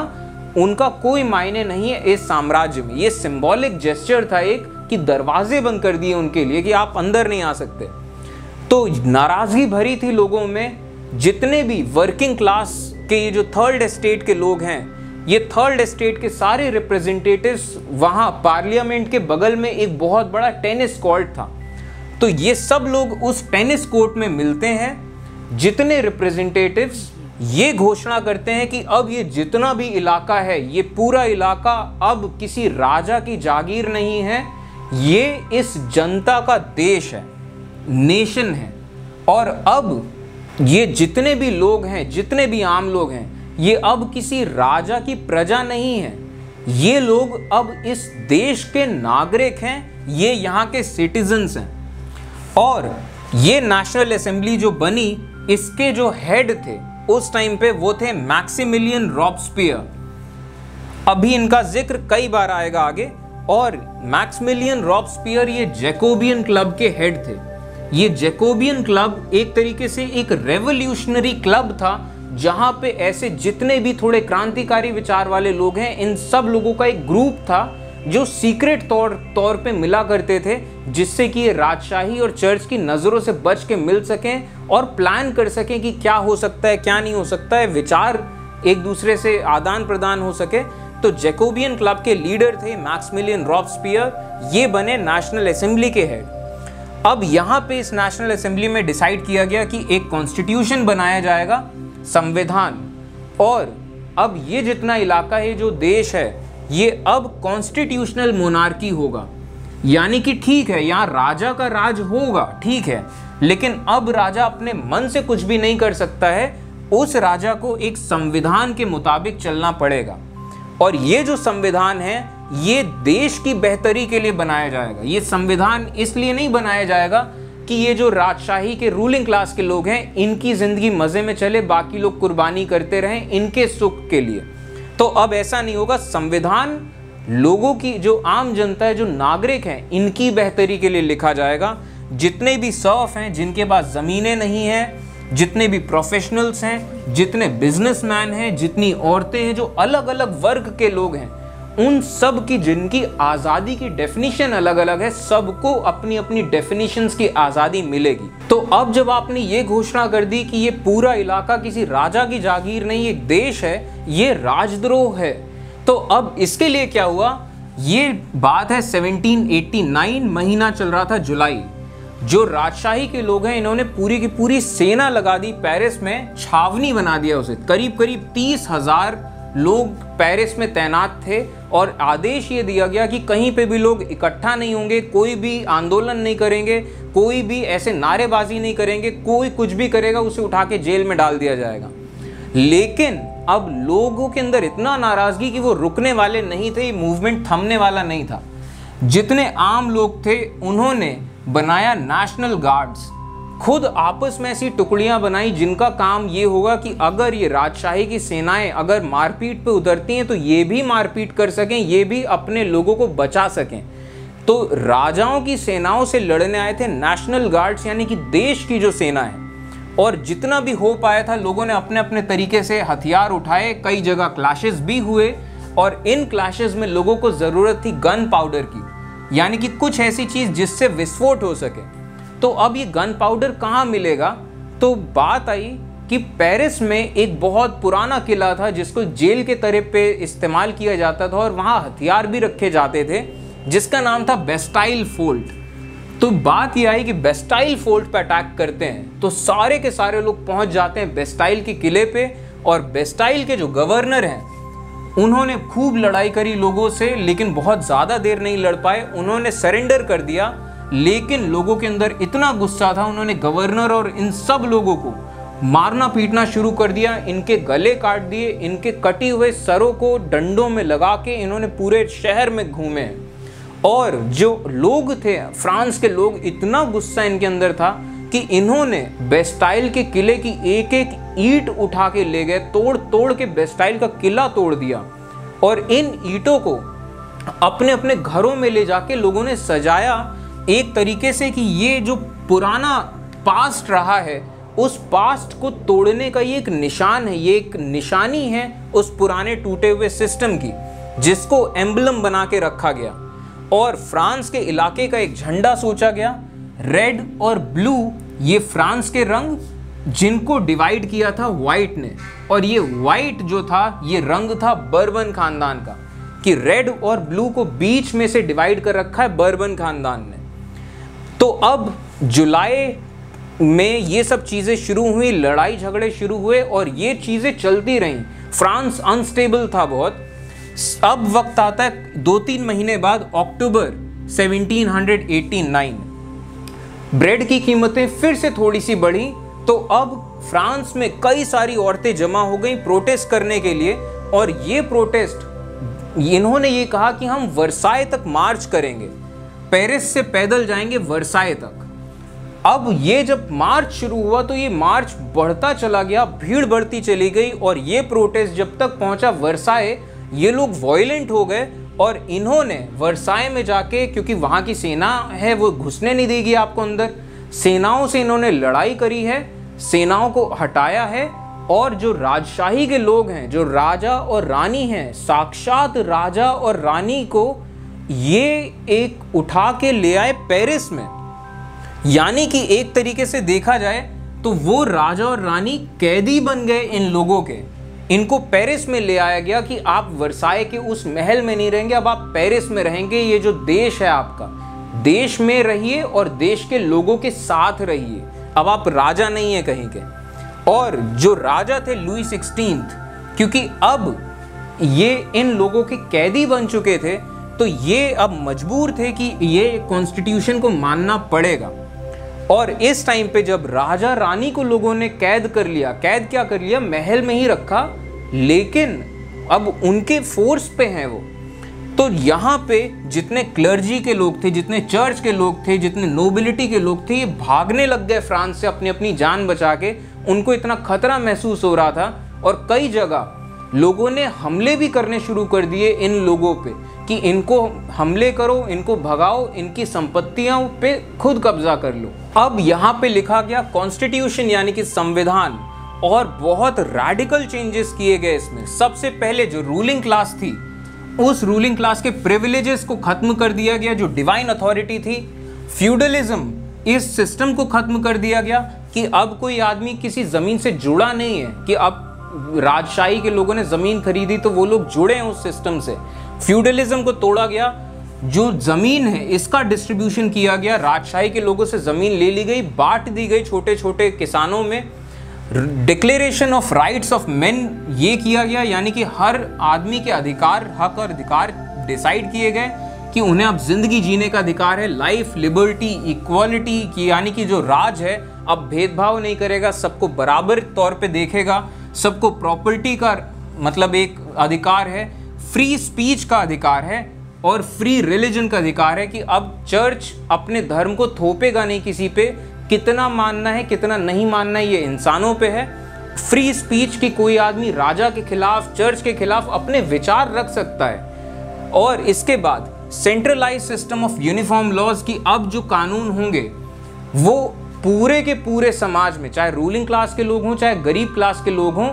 उनका कोई मायने नहीं है इस साम्राज्य में। ये सिंबॉलिक जेस्चर था एक कि दरवाजे बंद कर दिए उनके लिए कि आप अंदर नहीं आ सकते। तो नाराज़गी भरी थी लोगों में, जितने भी वर्किंग क्लास के ये जो थर्ड स्टेट के लोग हैं, ये थर्ड स्टेट के सारे रिप्रेजेंटेटिव्स वहाँ पार्लियामेंट के बगल में एक बहुत बड़ा टेनिस कोर्ट था। तो ये सब लोग उस टेनिस कोर्ट में मिलते हैं, जितने रिप्रेजेंटेटिव्स ये घोषणा करते हैं कि अब ये जितना भी इलाका है, ये पूरा इलाका अब किसी राजा की जागीर नहीं है ये इस जनता का देश है, नेशन है। और अब ये जितने भी लोग हैं, जितने भी आम लोग हैं, ये अब किसी राजा की प्रजा नहीं है। ये लोग अब इस देश के नागरिक हैं, ये यहाँ के सिटीजन्स हैं। और ये नेशनल असेंबली जो बनी, इसके जो हेड थे, उस टाइम पे वो थे मैक्सिमिलियन रॉब्सपियर अभी इनका ज़िक्र कई बार आएगा आगे। और मैक्समिलियन रॉब्सपियर ये जैकोबियन क्लब के हेड थे। ये जैकोबियन क्लब एक तरीके से एक रेवोल्यूशनरी क्लब था, जहाँ पे ऐसे जितने भी थोड़े क्रांतिकारी विचार वाले लोग हैं, इन सब लोगों का एक ग्रुप था, जो सीक्रेट तौर तौर पे मिला करते थे, जिससे कि ये राजशाही और चर्च की नज़रों से बच के मिल सकें और प्लान कर सकें कि क्या हो सकता है, क्या नहीं हो सकता है, विचार एक दूसरे से आदान प्रदान हो सके। तो जैकोबियन क्लब के लीडर थे मैक्समिलियन रॉब्सपियर। ये बने नेशनल असेंबली के हेड अब यहाँ पे इस नेशनल असेंबली में डिसाइड किया गया कि एक कॉन्स्टिट्यूशन बनाया जाएगा, संविधान। और अब ये जितना इलाका है, जो देश है, ये अब कॉन्स्टिट्यूशनल मोनार्की होगा। यानी कि ठीक है, यहाँ राजा का राज होगा, ठीक है। लेकिन अब राजा अपने मन से कुछ भी नहीं कर सकता है। उस राजा को एक संविधान के मुताबिक चलना पड़ेगा। और ये जो संविधान है, ये देश की बेहतरी के लिए बनाया जाएगा। ये संविधान इसलिए नहीं बनाया जाएगा कि ये जो राजशाही के रूलिंग क्लास के लोग हैं, इनकी ज़िंदगी मज़े में चले, बाकी लोग कुर्बानी करते रहें इनके सुख के लिए। तो अब ऐसा नहीं होगा, संविधान लोगों की, जो आम जनता है, जो नागरिक हैं, इनकी बेहतरी के लिए लिखा जाएगा। जितने भी सर्फ हैं, जिनके पास ज़मीनें नहीं हैं जितने भी प्रोफेशनल्स हैं, जितने बिजनेसमैन हैं, जितनी औरतें हैं, जो अलग अलग वर्ग के लोग हैं, उन सब की जिनकी आज़ादी की डेफिनेशन अलग अलग है, सबको अपनी अपनी डेफिनेशंस की आज़ादी मिलेगी। तो अब जब आपने ये घोषणा कर दी कि ये पूरा इलाका किसी राजा की जागीर नहीं, एक देश है, ये राजद्रोह है तो अब इसके लिए क्या हुआ? ये बात है 1789 महीना चल रहा था जुलाई। जो राजशाही के लोग हैं, इन्होंने पूरी की पूरी सेना लगा दी पेरिस में, छावनी बना दिया उसे। करीब करीब तीस हज़ार लोग पेरिस में तैनात थे और आदेश ये दिया गया कि कहीं पे भी लोग इकट्ठा नहीं होंगे, कोई भी आंदोलन नहीं करेंगे, कोई भी ऐसे नारेबाजी नहीं करेंगे, कोई कुछ भी करेगा, उसे उठा के जेल में डाल दिया जाएगा। लेकिन अब लोगों के अंदर इतना नाराज़गी कि वो रुकने वाले नहीं थे मूवमेंट थमने वाला नहीं था। जितने आम लोग थे, उन्होंने बनाया नेशनल गार्ड्स खुद आपस में ऐसी टुकड़ियाँ बनाई जिनका काम ये होगा कि अगर ये राजशाही की सेनाएँ अगर मारपीट पे उतरती हैं तो ये भी मारपीट कर सकें, ये भी अपने लोगों को बचा सकें। तो राजाओं की सेनाओं से लड़ने आए थे नेशनल गार्ड्स यानी कि देश की जो सेना है। और जितना भी हो पाया था, लोगों ने अपने अपने तरीके से हथियार उठाए, कई जगह क्लैशेस भी हुए, और इन क्लैशेस में लोगों को ज़रूरत थी गन पाउडर की। यानी कि कुछ ऐसी चीज़ जिससे विस्फोट हो सके। तो अब ये गन पाउडर कहाँ मिलेगा? तो बात आई कि पेरिस में एक बहुत पुराना किला था जिसको जेल के तरह पे इस्तेमाल किया जाता था और वहाँ हथियार भी रखे जाते थे, जिसका नाम था बेस्टाइल फोल्ट तो बात यह आई कि बेस्टाइल फोल्ट पे अटैक करते हैं तो सारे के सारे लोग पहुँच जाते हैं बेस्टाइल के किले पे और बेस्टाइल के जो गवर्नर हैं उन्होंने खूब लड़ाई करी लोगों से, लेकिन बहुत ज़्यादा देर नहीं लड़ पाए। उन्होंने सरेंडर कर दिया, लेकिन लोगों के अंदर इतना गुस्सा था, उन्होंने गवर्नर और इन सब लोगों को मारना पीटना शुरू कर दिया। इनके गले काट दिए, इनके कटी हुए सरों को डंडों में लगा के इन्होंने पूरे शहर में घूमे। और जो लोग थे, फ्रांस के लोग, इतना गुस्सा इनके अंदर था कि इन्होंने बेस्टाइल के किले की एक एक ईट उठा के ले गए तोड़ तोड़ के बेस्टाइल का किला तोड़ दिया। और इन ईटों को अपने अपने घरों में ले जाके लोगों ने सजाया एक तरीके से कि ये जो पुराना पास्ट रहा है, उस पास्ट को तोड़ने का ये एक निशान है, ये एक निशानी है उस पुराने टूटे हुए सिस्टम की, जिसको एम्बलम बना के रखा गया। और फ्रांस के इलाके का एक झंडा सोचा गया रेड और ब्लू ये फ्रांस के रंग जिनको डिवाइड किया था वाइट ने। और ये वाइट जो था, ये रंग था बर्बन खानदान का कि रेड और ब्लू को बीच में से डिवाइड कर रखा है बर्बन खानदान ने। तो अब जुलाई में ये सब चीज़ें शुरू हुई, लड़ाई झगड़े शुरू हुए और ये चीज़ें चलती रहीं। फ्रांस अनस्टेबल था बहुत। अब वक्त आता है दो तीन महीने बाद अक्टूबर 1789 ब्रेड की कीमतें फिर से थोड़ी सी बढ़ी तो अब फ्रांस में कई सारी औरतें जमा हो गई प्रोटेस्ट करने के लिए, और ये प्रोटेस्ट, इन्होंने ये कहा कि हम वर्साए तक मार्च करेंगे, पेरिस से पैदल जाएँगे वर्साए तक। अब ये जब मार्च शुरू हुआ तो ये मार्च बढ़ता चला गया, भीड़ बढ़ती चली गई, और ये प्रोटेस्ट जब तक पहुँचा वर्साए, ये लोग वॉयलेंट हो गए और इन्होंने वर्साए में जाके, क्योंकि वहाँ की सेना है, वो घुसने नहीं देगी आपको अंदर। सेनाओं से इन्होंने लड़ाई करी है, सेनाओं को हटाया है, और जो राजशाही के लोग हैं, जो राजा और रानी हैं, साक्षात राजा और रानी को ये एक उठा के ले आए पेरिस में। यानी कि एक तरीके से देखा जाए तो वो राजा और रानी कैदी बन गए इन लोगों के। इनको पेरिस में ले आया गया कि आप वर्साए के उस महल में नहीं रहेंगे, अब आप पेरिस में रहेंगे, ये जो देश है आपका। देश में रहिए और देश के लोगों के साथ रहिए। अब आप राजा नहीं है कहीं के। और जो राजा थे लुई सिक्सटीन क्योंकि अब ये इन लोगों के कैदी बन चुके थे तो ये अब मजबूर थे कि ये कॉन्स्टिट्यूशन को मानना पड़ेगा। और इस टाइम पे जब राजा रानी को लोगों ने कैद कर लिया, कैद क्या कर लिया? महल में ही रखा। लेकिन अब उनके फोर्स पे हैं वो। तो यहाँ पे जितने क्लर्जी के लोग थे, जितने चर्च के लोग थे, जितने नोबिलिटी के लोग थे, ये भागने लग गए फ्रांस से अपनी अपनी जान बचा के। उनको इतना खतरा महसूस हो रहा था। और कई जगह लोगों ने हमले भी करने शुरू कर दिए इन लोगों पे। कि इनको हमले करो, इनको भगाओ, इनकी संपत्तियों पे खुद कब्जा कर लो। अब यहाँ पे लिखा गया कॉन्स्टिट्यूशन यानी कि संविधान और बहुत रेडिकल चेंजेस किए गए इसमें। सबसे पहले जो रूलिंग क्लास थी, उस रूलिंग क्लास के प्रिविलेजेस को खत्म कर दिया गया, जो डिवाइन अथॉरिटी थी। फ्यूडलिज्म इस सिस्टम को खत्म कर दिया गया कि अब कोई आदमी किसी ज़मीन से जुड़ा नहीं है, कि अब राजशाही के लोगों ने ज़मीन खरीदी तो वो लोग जुड़े हैं उस सिस्टम से। फ्यूडलिज्म को तोड़ा गया, जो ज़मीन है, इसका डिस्ट्रीब्यूशन किया गया। राजशाही के लोगों से ज़मीन ले ली गई, बांट दी गई छोटे छोटे किसानों में। Declaration of rights of men ये किया गया, यानी कि हर आदमी के अधिकार, हक और अधिकार डिसाइड किए गए कि उन्हें अब ज़िंदगी जीने का अधिकार है लाइफ लिबर्टी इक्वालिटी की, यानी कि जो राज है, अब भेदभाव नहीं करेगा, सबको बराबर तौर पे देखेगा, सबको प्रॉपर्टी का मतलब एक अधिकार है। फ्री स्पीच का अधिकार है और फ्री रिलीजन का अधिकार है कि अब चर्च अपने धर्म को थोपेगा नहीं किसी पे, कितना मानना है, कितना नहीं मानना है ये इंसानों पे है। फ्री स्पीच की कोई आदमी राजा के खिलाफ चर्च के खिलाफ अपने विचार रख सकता है। और इसके बाद centralise system of uniform laws की अब जो कानून होंगे, वो पूरे के पूरे समाज में, चाहे रूलिंग क्लास के लोग हों, चाहे गरीब क्लास के लोग हों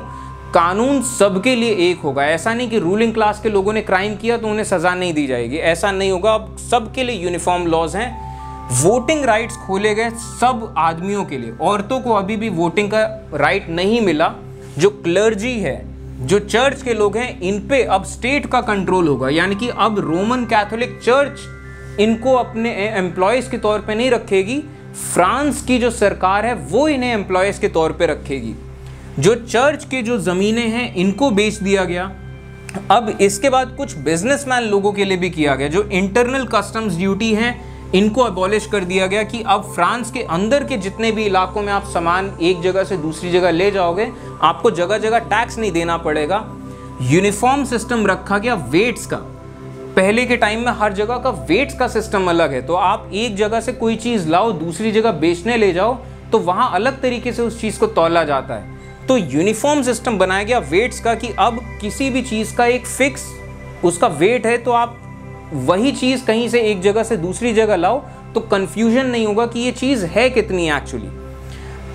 कानून सबके लिए एक होगा। ऐसा नहीं कि रूलिंग क्लास के लोगों ने क्राइम किया तो उन्हें सजा नहीं दी जाएगी। ऐसा नहीं होगा। अब सबके लिए यूनिफॉर्म लॉज हैं। वोटिंग राइट्स खोले गए सब आदमियों के लिए। औरतों को अभी भी वोटिंग का राइट नहीं मिला। जो क्लर्जी है, जो चर्च के लोग हैं, इन पे अब स्टेट का कंट्रोल होगा। यानी कि अब रोमन कैथोलिक चर्च इनको अपने एम्प्लॉयज़ के तौर पे नहीं रखेगी। फ्रांस की जो सरकार है, वो इन्हें एम्प्लॉयज़ के तौर पे रखेगी। जो चर्च के जो ज़मीनें हैं, इनको बेच दिया गया। अब इसके बाद कुछ बिजनेसमैन लोगों के लिए भी किया गया। जो इंटरनल कस्टम्स ड्यूटी है, इनको अबॉलिश कर दिया गया कि अब फ्रांस के अंदर के जितने भी इलाकों में आप सामान एक जगह से दूसरी जगह ले जाओगे, आपको जगह जगह टैक्स नहीं देना पड़ेगा। यूनिफॉर्म सिस्टम रखा गया वेट्स का। पहले के टाइम में हर जगह का वेट्स का सिस्टम अलग है। तो आप एक जगह से कोई चीज़ लाओ, दूसरी जगह बेचने ले जाओ तो वहाँ अलग तरीके से उस चीज़ को तोला जाता है। तो यूनिफॉर्म सिस्टम बनाया गया वेट्स का कि अब किसी भी चीज़ का एक फिक्स उसका वेट है तो आप वही चीज़ कहीं से एक जगह से दूसरी जगह लाओ तो कंफ्यूजन नहीं होगा कि ये चीज़ है कितनी एक्चुअली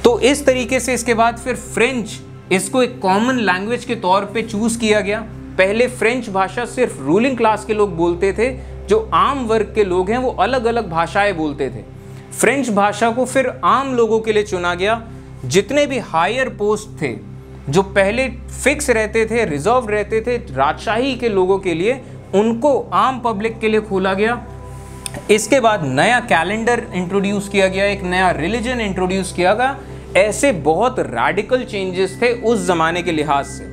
तो इस तरीके से इसके बाद फिर फ्रेंच इसको एक कॉमन लैंग्वेज के तौर पे चूज़ किया गया। पहले फ्रेंच भाषा सिर्फ़ रूलिंग क्लास के लोग बोलते थे, जो आम वर्ग के लोग हैं वो अलग अलग भाषाएँ बोलते थे। फ्रेंच भाषा को फिर आम लोगों के लिए चुना गया। जितने भी हायर पोस्ट थे, जो पहले फिक्स रहते थे रिज़र्व रहते थे, राजशाही के लोगों के लिए, उनको आम पब्लिक के लिए खोला गया। इसके बाद नया कैलेंडर इंट्रोड्यूस किया गया, एक नया रिलीजन इंट्रोड्यूस किया गया। ऐसे बहुत रैडिकल चेंजेस थे उस जमाने के लिहाज से।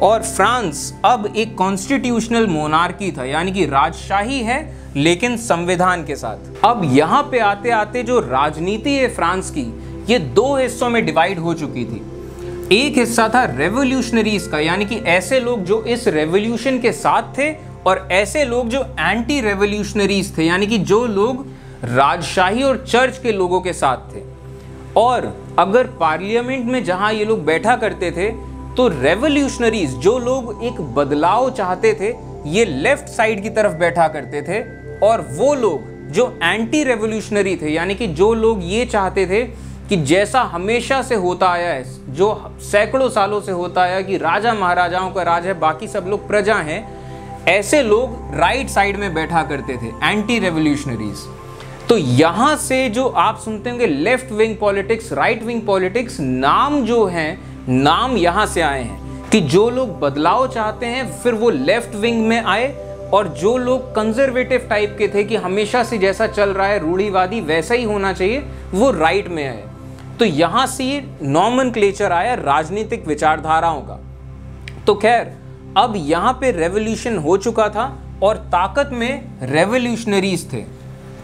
और फ्रांस अब एक कॉन्स्टिट्यूशनल मोनार्की था, यानी कि राजशाही है, लेकिन संविधान के साथ। अब यहाँ पे आते आते जो राजनीति है फ्रांस की ये दो हिस्सों में डिवाइड हो चुकी थी। एक हिस्सा था रेवोल्यूशनरीज का, यानी कि ऐसे लोग जो इस रेवोल्यूशन के साथ थे और ऐसे लोग जो एंटी रेवोल्यूशनरीज थे, यानी कि जो लोग राजशाही और चर्च के लोगों के साथ थे। और अगर पार्लियामेंट में जहाँ ये लोग बैठा करते थे तो रेवोल्यूशनरीज जो लोग एक बदलाव चाहते थे, ये लेफ़्ट साइड की तरफ़ बैठा करते थे और वो लोग जो एंटी रेवोल्यूशनरी थे, यानी कि जो लोग ये चाहते थे कि जैसा हमेशा से होता आया है, जो सैकड़ों सालों से होता आया कि राजा महाराजाओं का राज है, बाकी सब लोग प्रजा हैं, ऐसे लोग राइट साइड में बैठा करते थे एंटी रेवोल्यूशनरीज तो यहाँ से जो आप सुनते होंगे left wing politics right wing politics नाम जो है, नाम यहाँ से आए हैं कि जो लोग बदलाव चाहते हैं, फिर वो लेफ़्ट विंग में आए और जो लोग कंजर्वेटिव टाइप के थे कि हमेशा से जैसा चल रहा है, रूढ़ीवादी वैसा ही होना चाहिए, वो राइट में आए। तो यहाँ से नॉमन आया, राजनीतिक विचारधाराओं का। तो खैर, अब यहाँ पे रेवोल्यूशन हो चुका था और ताकत में रेवोल्यूशनरीज थे।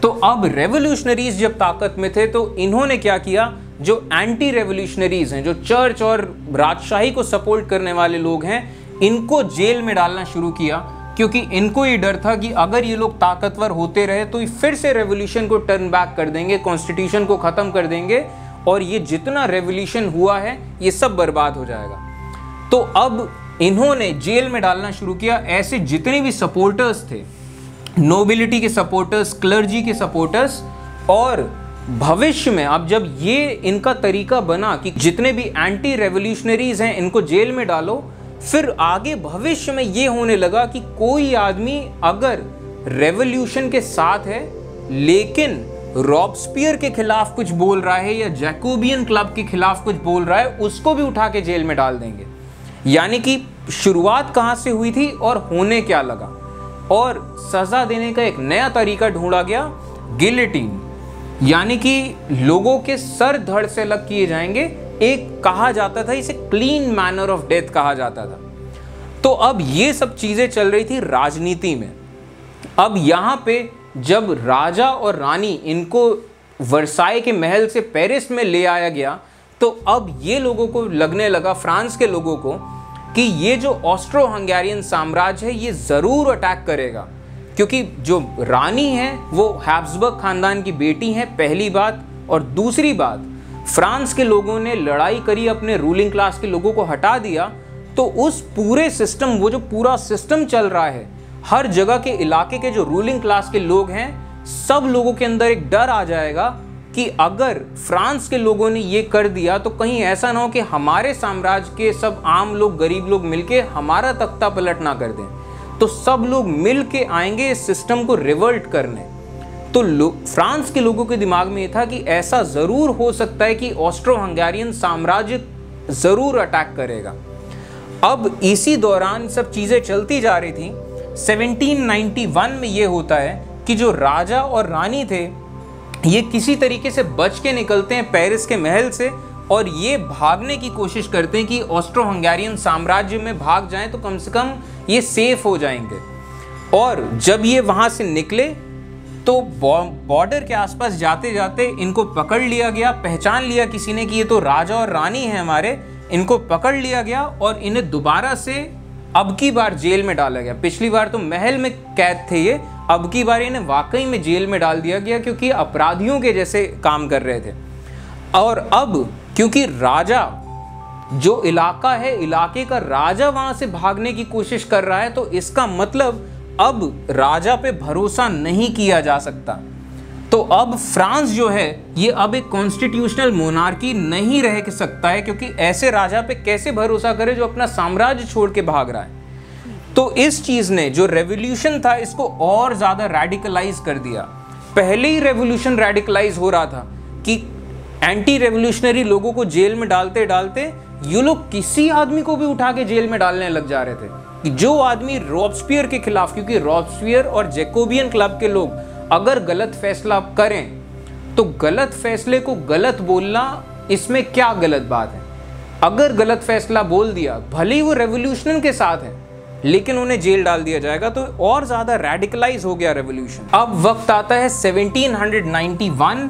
तो अब रेवोल्यूशनरीज जब ताकत में थे तो इन्होंने क्या किया? जो एंटी रेवोल्यूशनरीज हैं, जो चर्च और राजशाही को सपोर्ट करने वाले लोग हैं, इनको जेल में डालना शुरू किया, क्योंकि इनको ये डर था कि अगर ये लोग ताकतवर होते रहे तो फिर से रेवोल्यूशन को टर्न बैक कर देंगे कॉन्स्टिट्यूशन को ख़त्म कर देंगे और ये जितना रेवोल्यूशन हुआ है, ये सब बर्बाद हो जाएगा। तो अब इन्होंने जेल में डालना शुरू किया। ऐसे जितने भी सपोर्टर्स थे नोबिलिटी के सपोर्टर्स क्लर्जी के सपोर्टर्स और भविष्य में अब जब ये इनका तरीका बना कि जितने भी एंटी रेवोल्यूशनरीज हैं, इनको जेल में डालो, फिर आगे भविष्य में ये होने लगा कि कोई आदमी अगर रेवोल्यूशन के साथ है, लेकिन रॉबस्पियर के खिलाफ कुछ बोल रहा है या जैकोबियन क्लब के खिलाफ कुछ बोल रहा है, उसको भी उठा के जेल में डाल देंगे। यानी कि शुरुआत कहाँ से हुई थी और होने क्या लगा? और सजा देने का एक नया तरीका ढूंढा गया, गिलेटिन। यानी कि लोगों के सर धड़ से अलग किए जाएँगे, एक कहा जाता था, इसे क्लीन मैनर ऑफ़ डेथ कहा जाता था। तो अब ये सब चीज़ें चल रही थी राजनीति में। अब यहाँ पे जब राजा और रानी इनको वर्साए के महल से पेरिस में ले आया गया तो अब ये लोगों को लगने लगा, फ्रांस के लोगों को, कि ये जो ऑस्ट्रो हंगेरियन साम्राज्य है, ये ज़रूर अटैक करेगा। क्योंकि जो रानी है, वो हैब्सबर्ग खानदान की बेटी है, पहली बात, और दूसरी बात, फ्रांस के लोगों ने लड़ाई करी, अपने रूलिंग क्लास के लोगों को हटा दिया तो उस पूरे सिस्टम वो जो पूरा सिस्टम चल रहा है हर जगह के इलाके के जो रूलिंग क्लास के लोग हैं, सब लोगों के अंदर एक डर आ जाएगा कि अगर फ्रांस के लोगों ने ये कर दिया तो कहीं ऐसा ना हो कि हमारे साम्राज्य के सब आम लोग, गरीब लोग मिलके हमारा तख्ता पलट ना कर दें। तो सब लोग मिल के आएँगे इस सिस्टम को रिवर्ट करने। तो फ्रांस के लोगों के दिमाग में ये था कि ऐसा ज़रूर हो सकता है कि ऑस्ट्रो हंगेरियन साम्राज्य ज़रूर अटैक करेगा। अब इसी दौरान सब चीज़ें चलती जा रही थी 1791 में ये होता है कि जो राजा और रानी थे, ये किसी तरीके से बच के निकलते हैं पेरिस के महल से और ये भागने की कोशिश करते हैं कि ऑस्ट्रो हंगेरियन साम्राज्य में भाग जाएँ तो कम से कम ये सेफ़ हो जाएँगे। और जब ये वहाँ से निकले तो बॉर्डर के आसपास जाते जाते इनको पकड़ लिया गया, पहचान लिया किसी ने कि ये तो राजा और रानी है हमारे, इनको पकड़ लिया गया और इन्हें दोबारा से अब की बार जेल में डाला गया। पिछली बार तो महल में कैद थे ये, अब की बार इन्हें वाकई में जेल में डाल दिया गया क्योंकि अपराधियों के जैसे काम कर रहे थे। और अब, क्योंकि राजा, जो इलाका है, इलाके का राजा वहाँ से भागने की कोशिश कर रहा है तो इसका मतलब अब राजा पे भरोसा नहीं किया जा सकता। तो अब फ्रांस जो है, ये अब एक कॉन्स्टिट्यूशनल मोनार्की नहीं रह सकता है, क्योंकि ऐसे राजा पे कैसे भरोसा करे जो अपना साम्राज्य छोड़ के भाग रहा है? तो इस चीज़ ने जो रेवोल्यूशन था, इसको और ज़्यादा रेडिकलाइज कर दिया। पहले ही रेवोल्यूशन रेडिकलाइज हो रहा था कि एंटी रेवोल्यूशनरी लोगों को जेल में डालते डालते ये लोग किसी आदमी को भी उठा के जेल में डालने लग जा रहे थे। कि जो आदमी रॉबस्पियर के खिलाफ, क्योंकि रॉबस्पियर और जेकोबियन क्लब के लोग अगर गलत फैसला आप करें तो गलत फैसले को गलत बोलना इसमें क्या गलत बात है? अगर गलत फैसला बोल दिया, भले ही वो रेवोल्यूशन के साथ है, लेकिन उन्हें जेल डाल दिया जाएगा तो और ज़्यादा रेडिकलाइज हो गया रेवोल्यूशन अब वक्त आता है 1791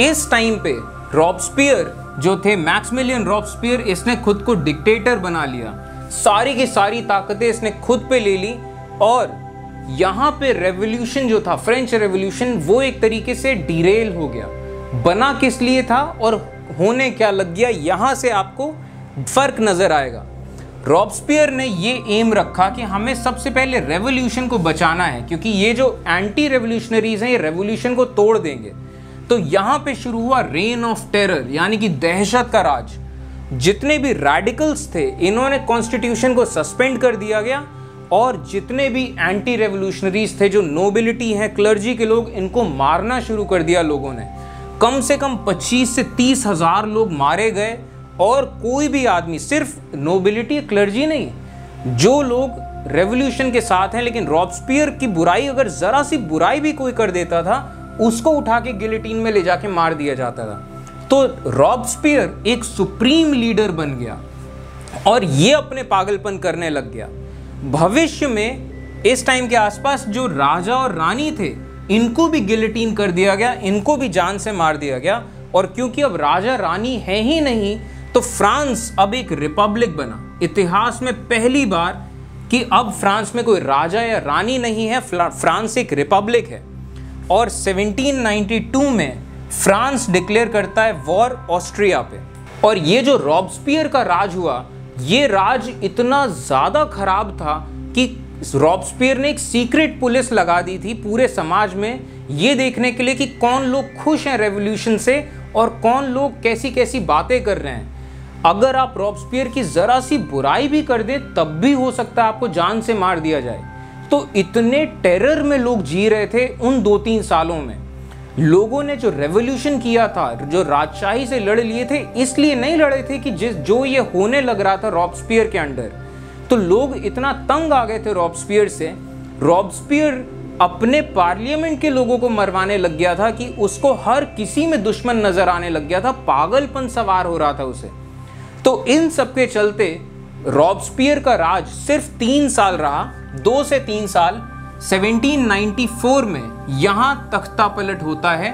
इस टाइम पे रॉबस्पियर जो थे मैक्समिलियन रॉबस्पियर इसने खुद को डिक्टेटर बना लिया। सारी की सारी ताकतें इसने खुद पे ले ली, और यहाँ पे रेवोल्यूशन जो था फ्रेंच रेवोल्यूशन वो एक तरीके से डिरेल हो गया। बना किस लिए था और होने क्या लग गया, यहाँ से आपको फ़र्क नज़र आएगा। रॉबस्पियर ने ये एम रखा कि हमें सबसे पहले रेवोल्यूशन को बचाना है, क्योंकि ये जो एंटी रेवोल्यूशनरीज हैं, ये रेवोल्यूशन को तोड़ देंगे। तो यहाँ पे शुरू हुआ रेन ऑफ़ टेरर यानी कि दहशत का राज। जितने भी रेडिकल्स थे, इन्होंने कॉन्स्टिट्यूशन को सस्पेंड कर दिया गया। और जितने भी एंटी रेवोल्यूशनरीज थे, जो नोबिलिटी हैं क्लर्जी के लोग, इनको मारना शुरू कर दिया लोगों ने। कम से कम 25 से तीस हज़ार लोग मारे गए और कोई भी आदमी, सिर्फ़ नोबिलिटी क्लर्जी नहीं, जो लोग रेवोल्यूशन के साथ हैं, लेकिन रॉबस्पियर की बुराई अगर जरा सी बुराई भी कोई कर देता था, उसको उठा के गिलेटीन में ले जाके मार दिया जाता था। तो रॉबस्पियर एक सुप्रीम लीडर बन गया और ये अपने पागलपन करने लग गया। भविष्य में इस टाइम के आसपास जो राजा और रानी थे, इनको भी गिलेटीन कर दिया गया, इनको भी जान से मार दिया गया और क्योंकि अब राजा रानी है ही नहीं तो फ्रांस अब एक रिपब्लिक बना। इतिहास में पहली बार कि अब फ्रांस में कोई राजा या रानी नहीं है फ्रांस एक रिपब्लिक है। और 1792 में फ्रांस डिक्लेयर करता है वॉर ऑस्ट्रिया पे। और ये जो रॉब्सपियर का राज हुआ ये राज इतना ज़्यादा खराब था कि रॉबस्पियर ने एक सीक्रेट पुलिस लगा दी थी पूरे समाज में ये देखने के लिए कि कौन लोग खुश हैं रेवोल्यूशन से और कौन लोग कैसी कैसी बातें कर रहे हैं। अगर आप रॉबस्पियर की ज़रा सी बुराई भी कर दें, तब भी हो सकता है आपको जान से मार दिया जाए। तो इतने टेरर में लोग जी रहे थे उन दो तीन सालों में। लोगों ने जो रेवोल्यूशन किया था, जो राजशाही से लड़ लिए थे, इसलिए नहीं लड़े थे कि जिस, जो ये होने लग रहा था रॉबस्पियर के अंडर तो लोग इतना तंग आ गए थे रॉबस्पियर से। रॉबस्पियर अपने पार्लियामेंट के लोगों को मरवाने लग गया था कि उसको हर किसी में दुश्मन नज़र आने लग गया था। पागलपन सवार हो रहा था उसे। तो इन सब के चलते रॉबस्पियर का राज सिर्फ़ तीन साल रहा। दो से तीन साल 1794 में यहाँ तख्ता पलट होता है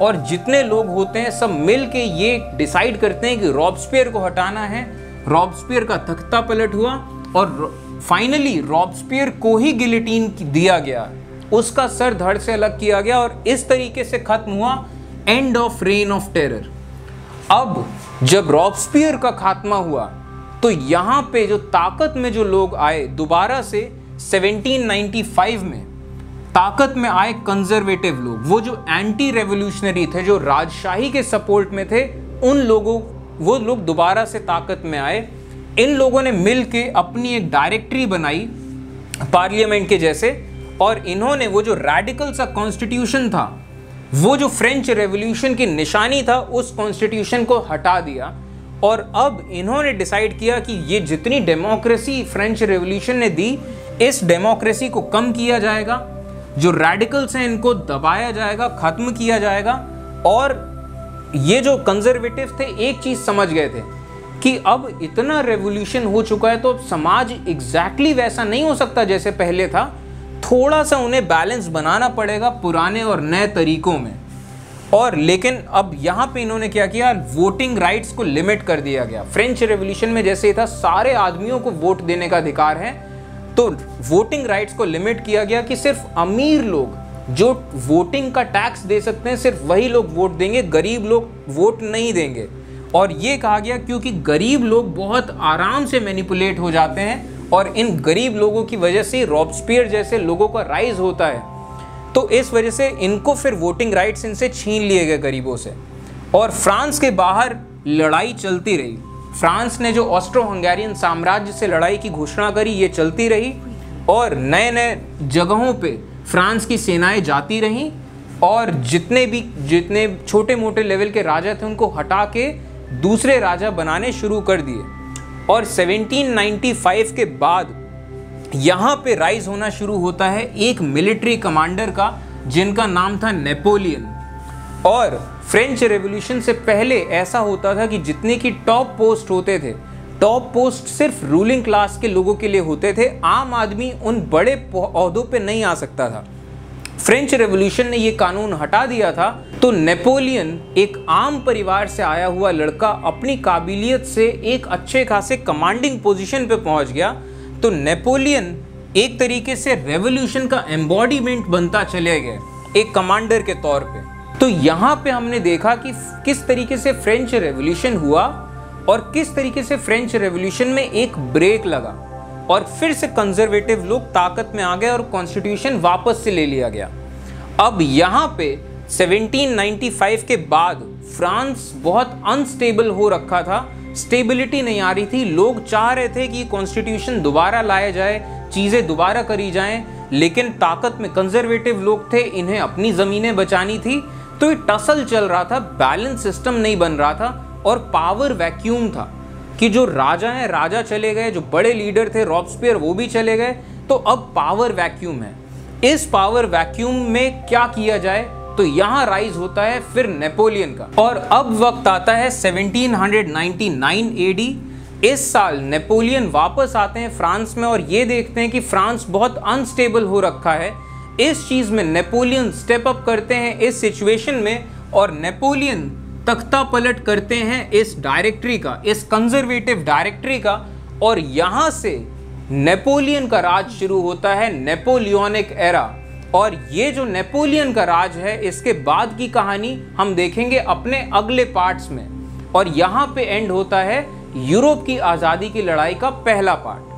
और जितने लोग होते हैं, सब मिल के ये डिसाइड करते हैं कि रॉबस्पियर को हटाना है। रॉबस्पियर का तख्ता पलट हुआ और फाइनली रॉबस्पियर को ही गिलेटीन दिया गया। उसका सर धड़ से अलग किया गया और इस तरीके से खत्म हुआ। End of reign of terror अब जब रॉबस्पियर का खात्मा हुआ तो यहाँ पे जो ताकत में जो लोग आए, दोबारा से 1795 में ताकत में आए कंजर्वेटिव लोग, वो जो एंटी रेवोल्यूशनरी थे, जो राजशाही के सपोर्ट में थे, उन लोगों, वो लोग दोबारा से ताकत में आए। इन लोगों ने मिल के अपनी एक डायरेक्टरी बनाई पार्लियामेंट के जैसे, और इन्होंने वो जो रेडिकल सा कॉन्स्टिट्यूशन था, वो जो फ्रेंच रेवोल्यूशन की निशानी था, उस कॉन्स्टिट्यूशन को हटा दिया, और अब इन्होंने डिसाइड किया कि ये जितनी डेमोक्रेसी फ्रेंच रेवोल्यूशन ने दी इस डेमोक्रेसी को कम किया जाएगा, जो रेडिकल्स हैं, इनको दबाया जाएगा, खत्म किया जाएगा, और ये जो कंजर्वेटिव थे, एक चीज़ समझ गए थे कि अब इतना रेवोल्यूशन हो चुका है तो अब समाज एग्जैक्टली exactly वैसा नहीं हो सकता जैसे पहले था। थोड़ा सा उन्हें बैलेंस बनाना पड़ेगा पुराने और नए तरीकों में। और लेकिन अब यहाँ पे इन्होंने क्या किया? वोटिंग राइट्स को लिमिट कर दिया गया। फ्रेंच रेवोल्यूशन में जैसे था, सारे आदमियों को वोट देने का अधिकार है। तो वोटिंग राइट्स को लिमिट किया गया कि सिर्फ़ अमीर लोग जो वोटिंग का टैक्स दे सकते हैं, सिर्फ़ वही लोग वोट देंगे, गरीब लोग वोट नहीं देंगे। और ये कहा गया क्योंकि गरीब लोग बहुत आराम से मैनिपुलेट हो जाते हैं और इन गरीब लोगों की वजह से रॉबस्पियर जैसे लोगों का राइज होता है। तो इस वजह से इनको फिर वोटिंग राइट्स इनसे छीन लिए गए गरीबों से। और फ्रांस के बाहर लड़ाई चलती रही। फ्रांस ने जो ऑस्ट्रो हंगेरियन साम्राज्य से लड़ाई की घोषणा करी, ये चलती रही और नए नए जगहों पे फ्रांस की सेनाएँ जाती रहीं और जितने भी, जितने छोटे मोटे लेवल के राजा थे, उनको हटा के दूसरे राजा बनाने शुरू कर दिए। और 1795 के बाद यहाँ पे राइज होना शुरू होता है एक मिलिट्री कमांडर का, जिनका नाम था नेपोलियन। और फ्रेंच रेवोल्यूशन से पहले ऐसा होता था कि जितने की टॉप पोस्ट होते थे, टॉप पोस्ट सिर्फ़ रूलिंग क्लास के लोगों के लिए होते थे, आम आदमी उन बड़े अहदों पे नहीं आ सकता था। फ्रेंच रेवोल्यूशन ने यह कानून हटा दिया था तो नेपोलियन एक आम परिवार से आया हुआ लड़का अपनी काबिलियत से एक अच्छे खासे कमांडिंग पोजीशन पे पहुँच गया तो नेपोलियन एक तरीके से रेवोल्यूशन का एम्बॉडीमेंट बनता चले गए, एक कमांडर के तौर पे। तो यहाँ पे हमने देखा कि किस तरीके से फ्रेंच रेवोल्यूशन हुआ और किस तरीके से फ्रेंच रेवोल्यूशन में एक ब्रेक लगा और फिर से कंजर्वेटिव लोग ताकत में आ गए और कॉन्स्टिट्यूशन वापस से ले लिया गया। अब यहाँ पे 1795 के बाद फ्रांस बहुत अनस्टेबल हो रखा था स्टेबिलिटी नहीं आ रही थी, लोग चाह रहे थे कि कॉन्स्टिट्यूशन दोबारा लाया जाए, चीज़ें दोबारा करी जाएँ, लेकिन ताकत में कंजर्वेटिव लोग थे, इन्हें अपनी ज़मीनें बचानी थी तो ये टसल चल रहा था, बैलेंस सिस्टम नहीं बन रहा था और पावर वैक्यूम था कि जो राजा हैं, राजा चले गए, जो बड़े लीडर थे, रॉबस्पियर, वो भी चले गए। तो अब पावर वैक्यूम है। इस पावर वैक्यूम में क्या किया जाए? तो यहाँ राइज होता है फिर नेपोलियन का। और अब वक्त आता है 1799 एडी इस साल नेपोलियन वापस आते हैं फ्रांस में और ये देखते हैं कि फ्रांस बहुत अनस्टेबल हो रखा है। इस चीज़ में नेपोलियन स्टेप अप करते हैं इस सिचुएशन में और नेपोलियन तख्ता पलट करते हैं इस डायरेक्टरी का, इस कंजर्वेटिव डायरेक्टरी का और यहाँ से नेपोलियन का राज शुरू होता है नेपोलियनिक एरा और ये जो नेपोलियन का राज है, इसके बाद की कहानी हम देखेंगे अपने अगले पार्ट्स में। और यहाँ पे एंड होता है यूरोप की आज़ादी की लड़ाई का पहला पार्ट